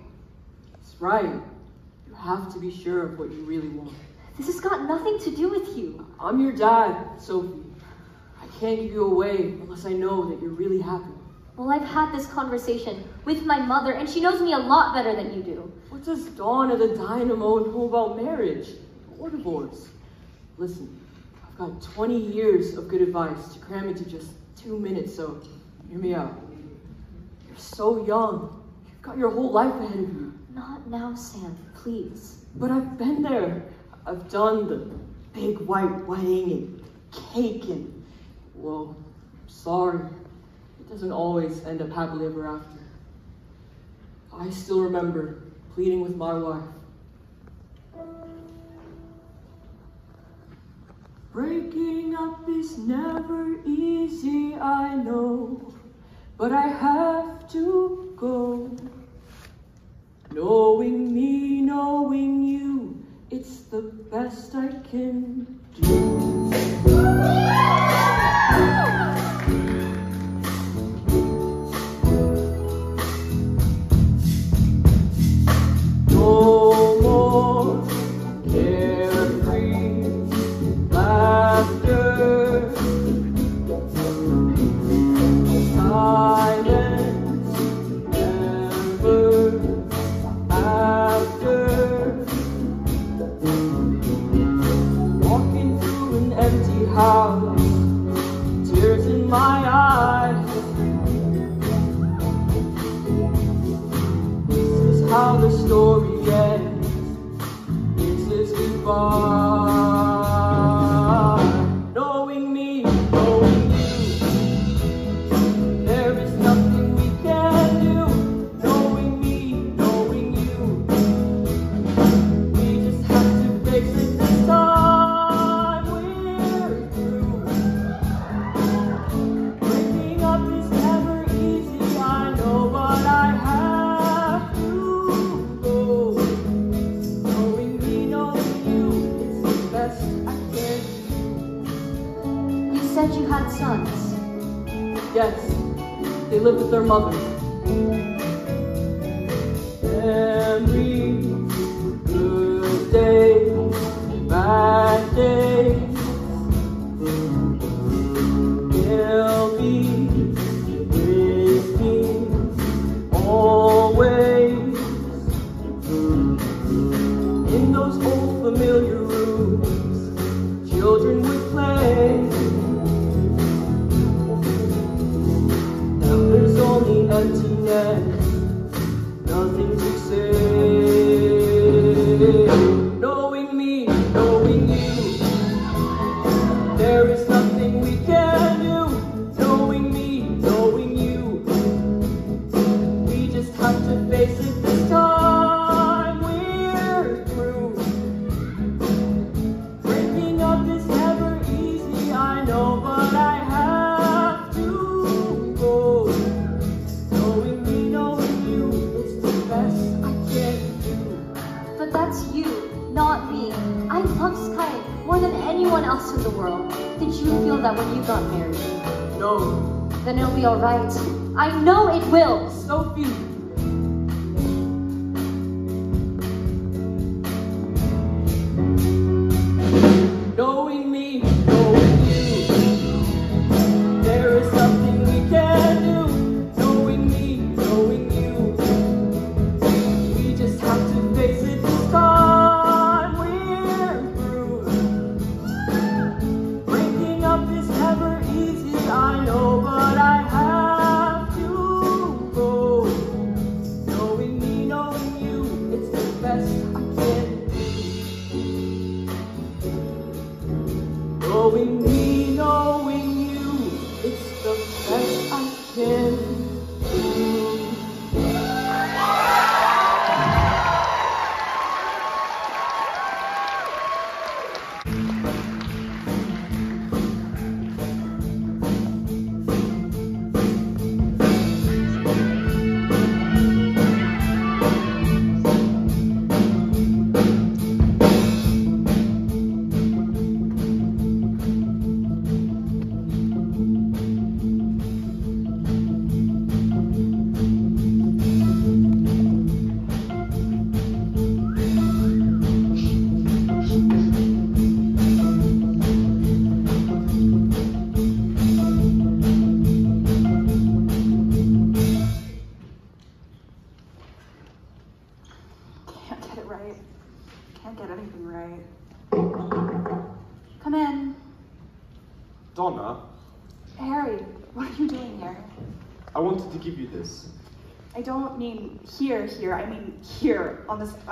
It's right. You have to be sure of what you really want. This has got nothing to do with you. I'm your dad, Sophie. I can't give you away unless I know that you're really happy. Well, I've had this conversation with my mother, and she knows me a lot better than you do. What does Donna and the Dynamo know about marriage or divorce? Listen, Got 20 years of good advice to cram into just two minutes, so hear me out. You're so young. You've got your whole life ahead of you. Not now, Sam, please. But I've been there. I've done the big white wedding and cake and, well, I'm sorry. It doesn't always end up happily ever after. I still remember pleading with my wife. Breaking up is never easy, I know, but I have to go. Knowing me, knowing you, it's the best I can do. This live with their mothers.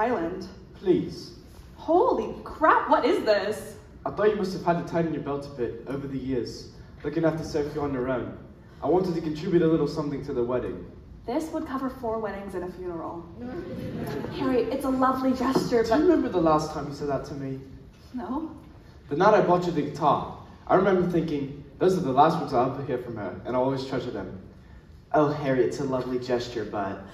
Island. Please. Holy crap, what is this? I thought you must have had to tighten your belt a bit over the years, looking after Sophie on your own. I wanted to contribute a little something to the wedding. This would cover four weddings and a funeral. Harry, it's a lovely gesture, Do you remember the last time you said that to me? no. The night I bought you the guitar. I remember thinking, those are the last words I'll ever hear from her, and I'll always treasure them. Oh, Harry, it's a lovely gesture, but.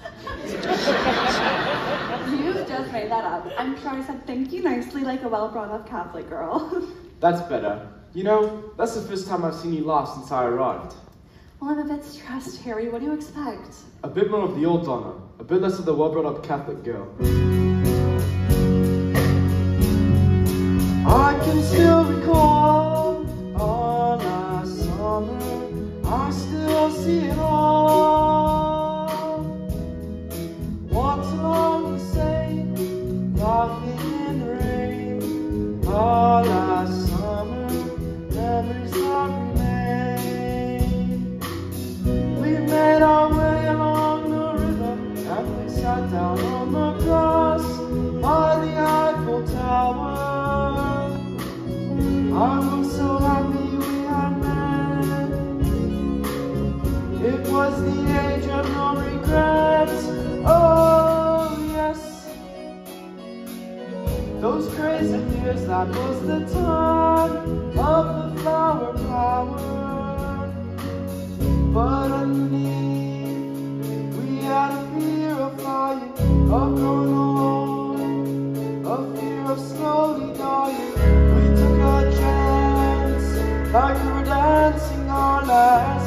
You just made that up. I'm sure I said thank you nicely like a well brought up Catholic girl. That's better. You know, that's the first time I've seen you laugh since I arrived. well, I'm a bit stressed, Harry. What do you expect? A bit more of the old Donna, a bit less of the well brought up Catholic girl. I can still recall that was the time of the flower power. But underneath, we had a fear of flying, of going alone, a fear of slowly dying. We took our chance, like we were dancing our last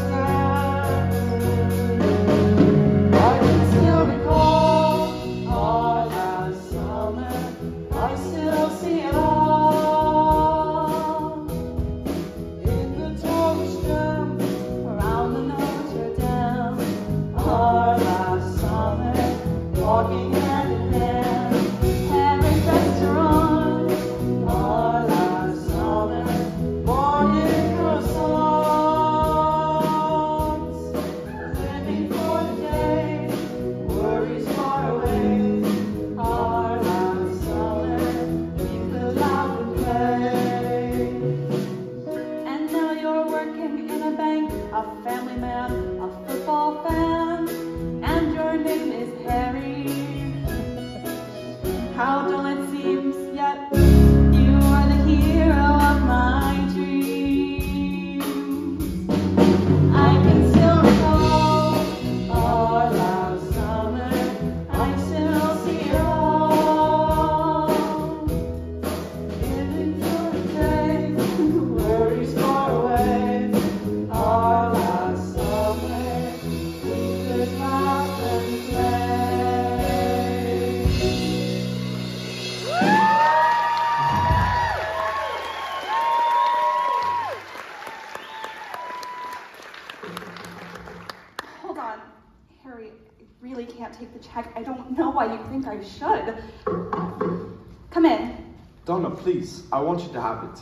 please, I want you to have it.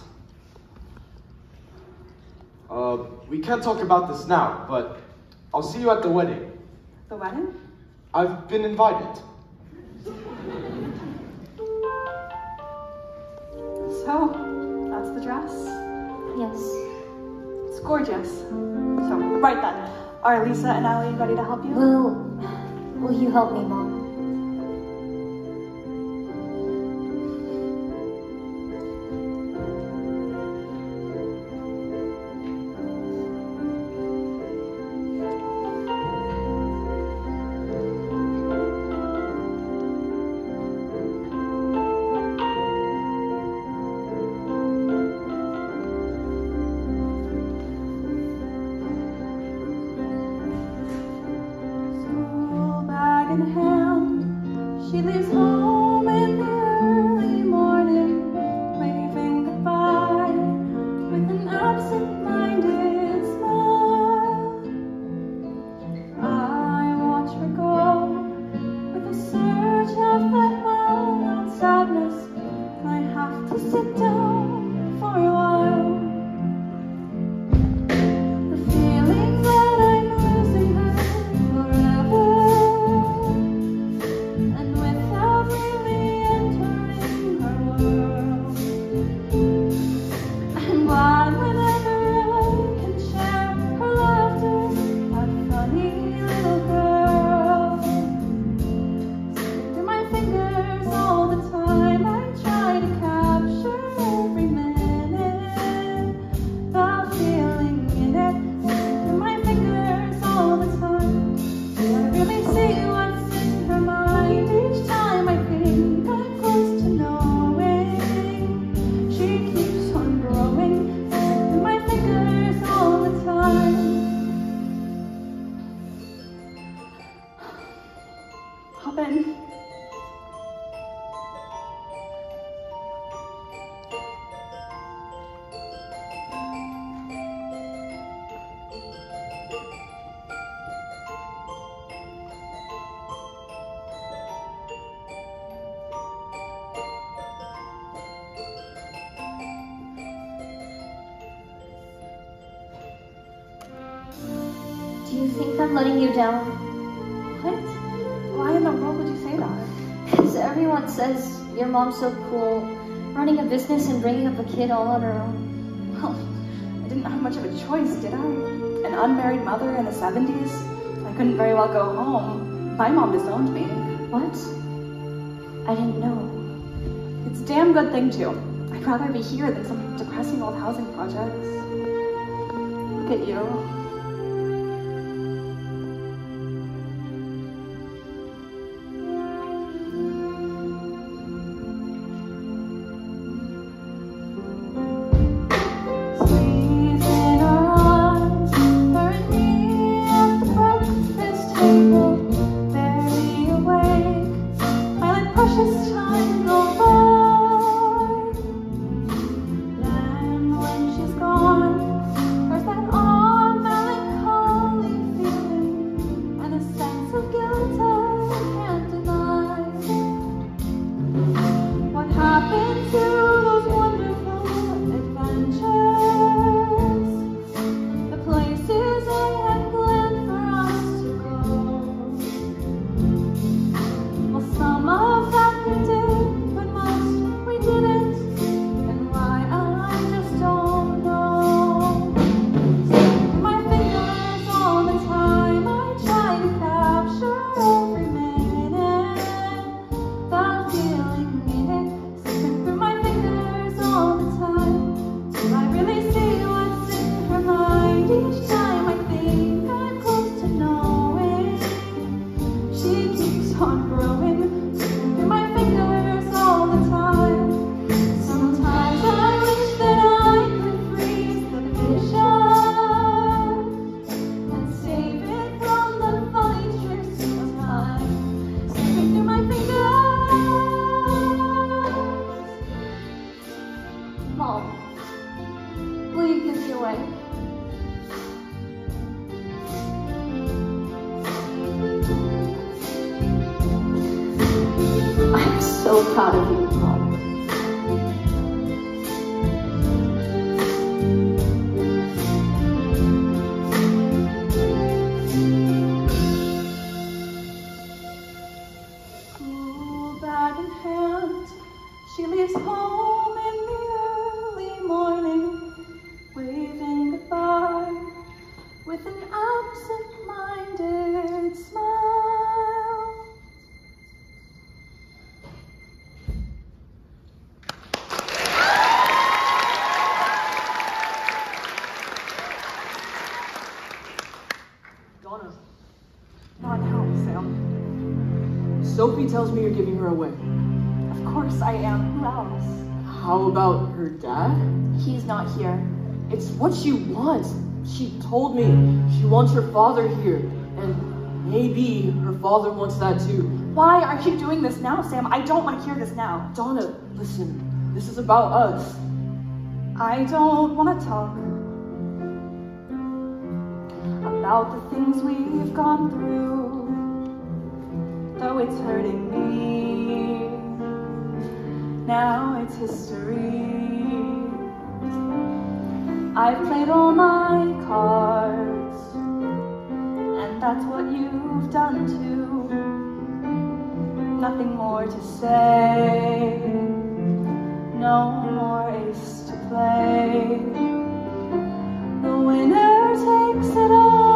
Uh, we can't talk about this now, but I'll see you at the wedding. The wedding? I've been invited. so, that's the dress? Yes. It's gorgeous. So, right then. Are Lisa and Ali ready to help you? Will, will you help me, Mom? Oh, mom's so cool, running a business and bringing up a kid all on her own. Well, I didn't have much of a choice, did I? An unmarried mother in the 70s? I couldn't very well go home. My mom disowned me. What? I didn't know. It's a damn good thing, too. I'd rather be here than some depressing old housing projects. Look at you. tells me you're giving her away. Of course I am. Who else? How about her dad? He's not here. It's what she wants. She told me she wants her father here, and maybe her father wants that too. Why are you doing this now, Sam? I don't want to hear this now. Donna, listen. This is about us. I don't want to talk about the things we've gone through though it's hurting me. Now it's history. I've played all my cards, and that's what you've done too. Nothing more to say, no more ace to play. The winner takes it all.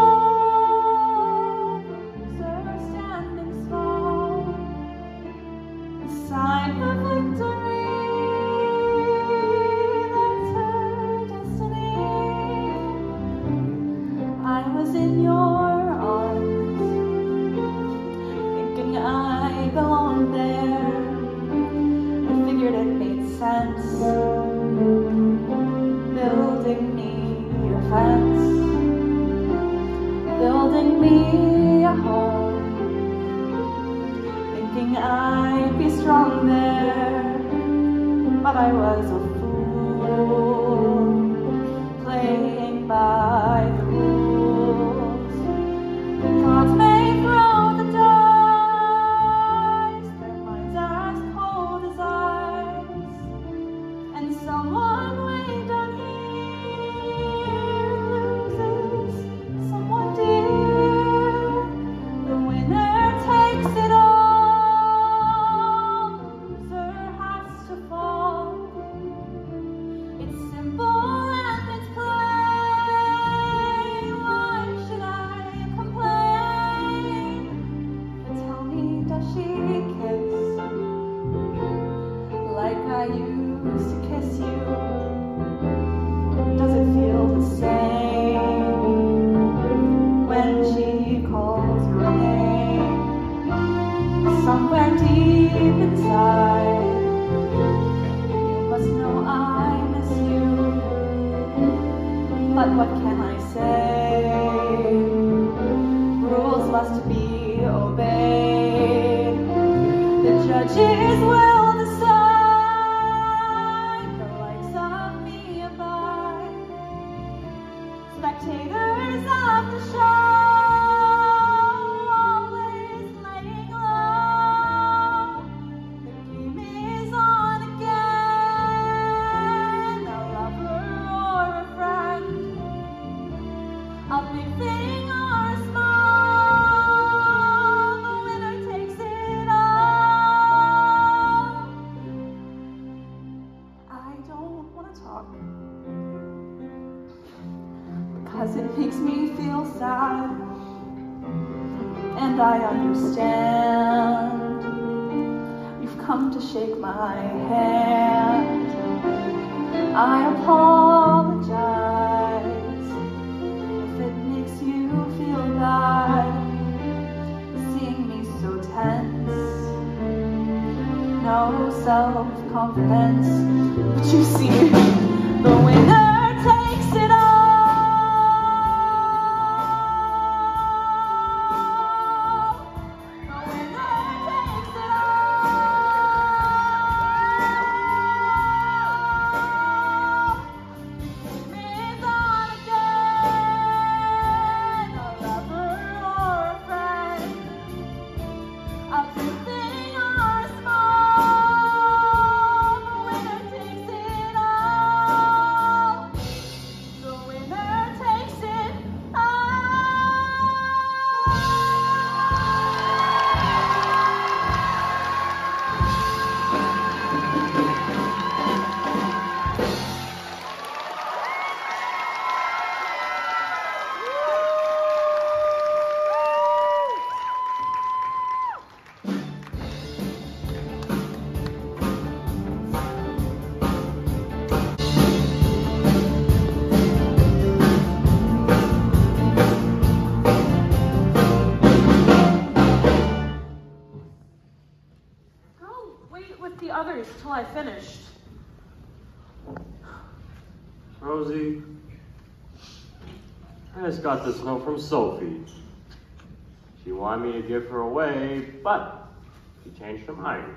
I just got this note from Sophie. She wanted me to give her away, but she changed her mind.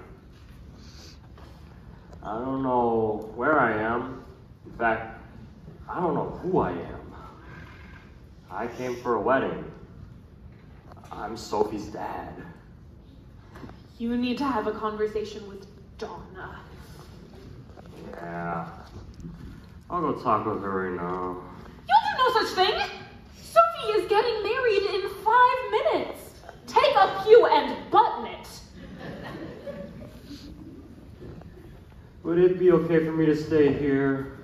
I don't know where I am. In fact, I don't know who I am. I came for a wedding. I'm Sophie's dad. You need to have a conversation with Donna. Yeah. I'll go talk with her right now. You'll do no such thing! Is getting married in five minutes! Take a pew and button it! Would it be okay for me to stay here?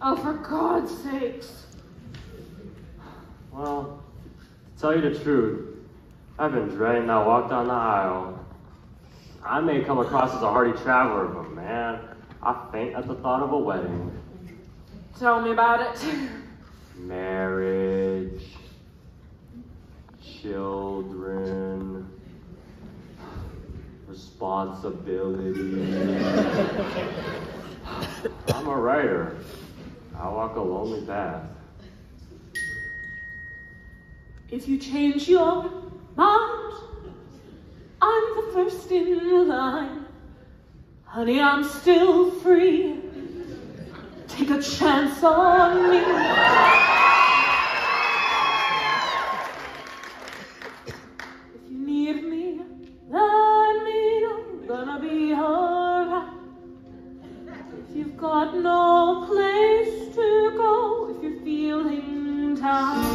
Oh, for God's sakes. Well, to tell you the truth, I've been dreading that walk down the aisle. I may come across as a hardy traveler, but man, I faint at the thought of a wedding. Tell me about it. Marriage, children, responsibility. I'm a writer. I walk a lonely path. If you change your mind, I'm the first in line. Honey, I'm still free. Take a chance on me. If you need me, let me know. Gonna be alright. If you've got no place to go, if you're feeling down.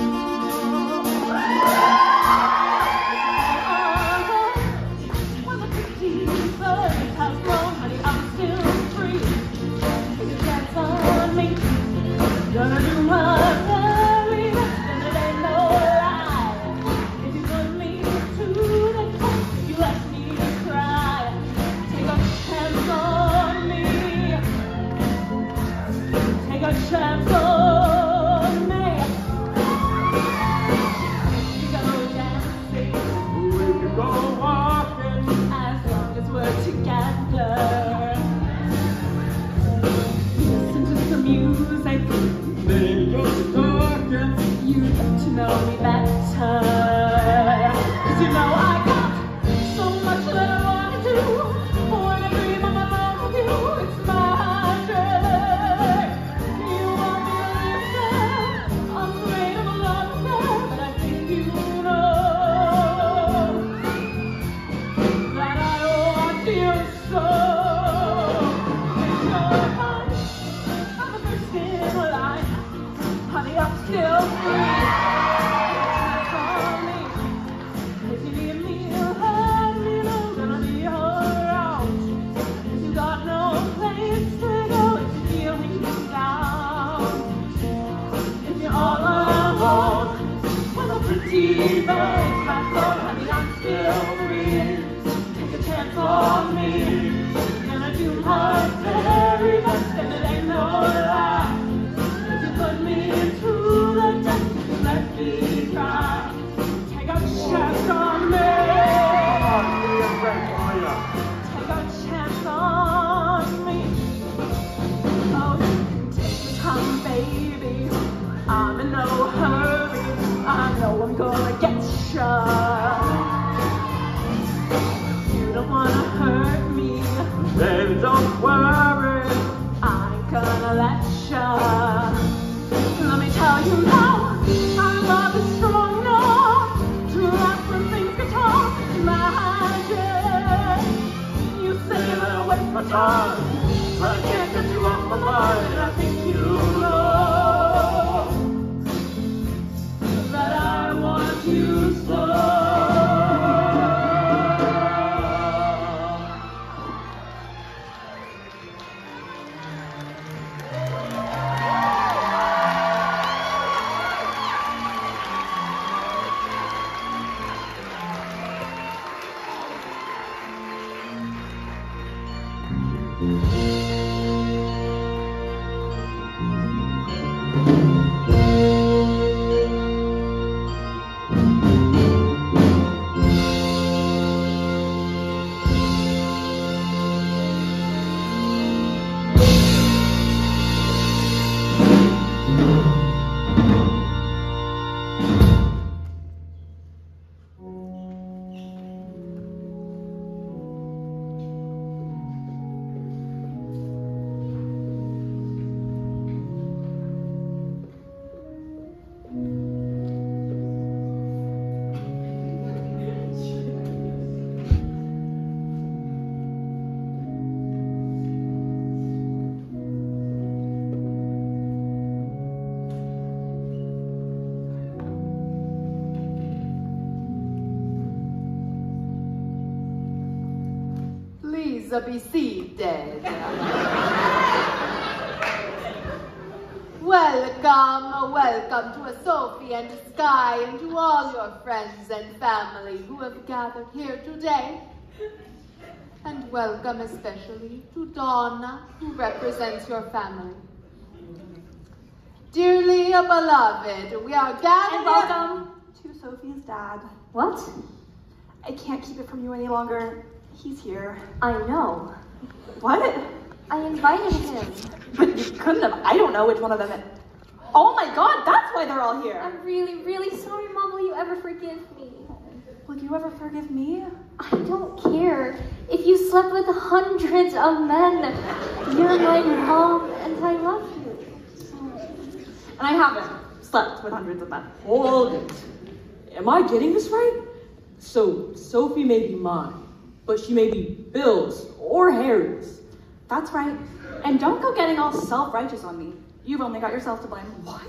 Me I can't get you off my mind. Be seated. welcome, welcome to a Sophie and Sky and to all your friends and family who have gathered here today. And welcome especially to Donna, who represents your family. Dearly beloved, we are gathered. And welcome to Sophie's dad. What? I can't keep it from you any longer. He's here. I know. What? I invited him. But you couldn't have. I don't know which one of them. It... Oh my god, that's why they're all here. I'm really, really sorry, Mom. Will you ever forgive me? Will you ever forgive me? I don't care. If you slept with hundreds of men, you're my mom and I love you. And I haven't slept with hundreds of men. Hold it. Am I getting this right? So, Sophie may be mine, but she may be Bill's or Harry's. That's right. And don't go getting all self-righteous on me. You've only got yourself to blame. What?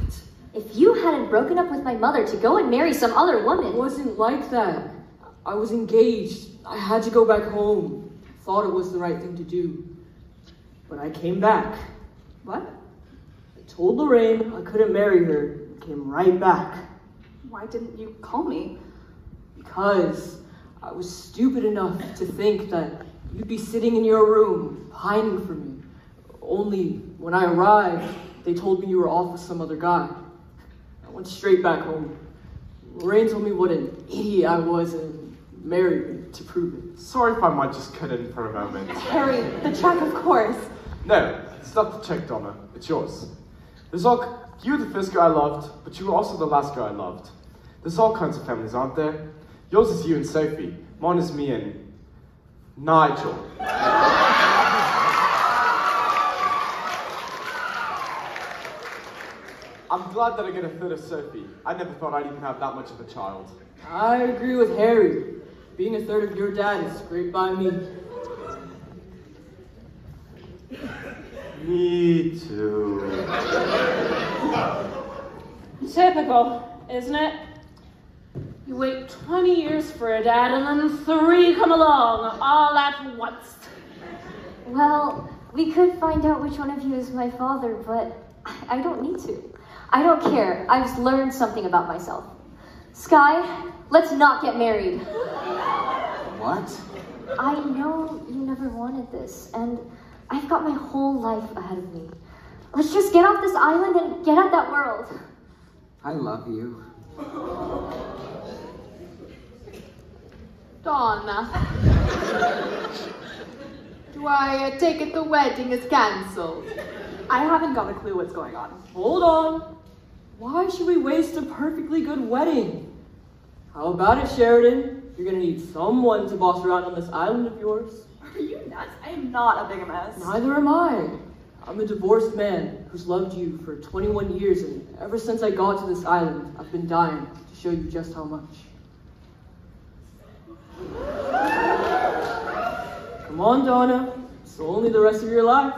If you hadn't broken up with my mother to go and marry some other woman. It wasn't like that. I was engaged. I had to go back home. Thought it was the right thing to do. But I came back. What? I told Lorraine I couldn't marry her came right back. Why didn't you call me? Because I was stupid enough to think that you'd be sitting in your room pining for me. Only when I arrived, they told me you were off with some other guy. I went straight back home. Lorraine told me what an idiot I was and married me to prove it. Sorry if I might just cut in for a moment. Harry, the check, of course. No, it's not the check, Donna. It's yours. There's all. You were the first girl I loved, but you were also the last girl I loved. There's all kinds of families, aren't there? Yours is you and Sophie. Mine is me and Nigel. I'm glad that I get a third of Sophie. I never thought I'd even have that much of a child. I agree with Harry. Being a third of your dad is great by me. Me too. Typical, isn't it? You wait 20 years for a dad and then three come along all at once. well, we could find out which one of you is my father, but I I don't need to. I don't care. I've learned something about myself. Sky, let's not get married. What? I know you never wanted this, and I've got my whole life ahead of me. Let's just get off this island and get out that world. I love you. Donna. Do I uh, take it the wedding is cancelled? I haven't got a clue what's going on. Hold on. Why should we waste a perfectly good wedding? How about it, Sheridan? You're gonna need someone to boss around on this island of yours. Are you nuts? I am not a bigamist. Neither am I. I'm a divorced man who's loved you for 21 years, and ever since I got to this island, I've been dying to show you just how much. Come on, Donna. It's only the rest of your life.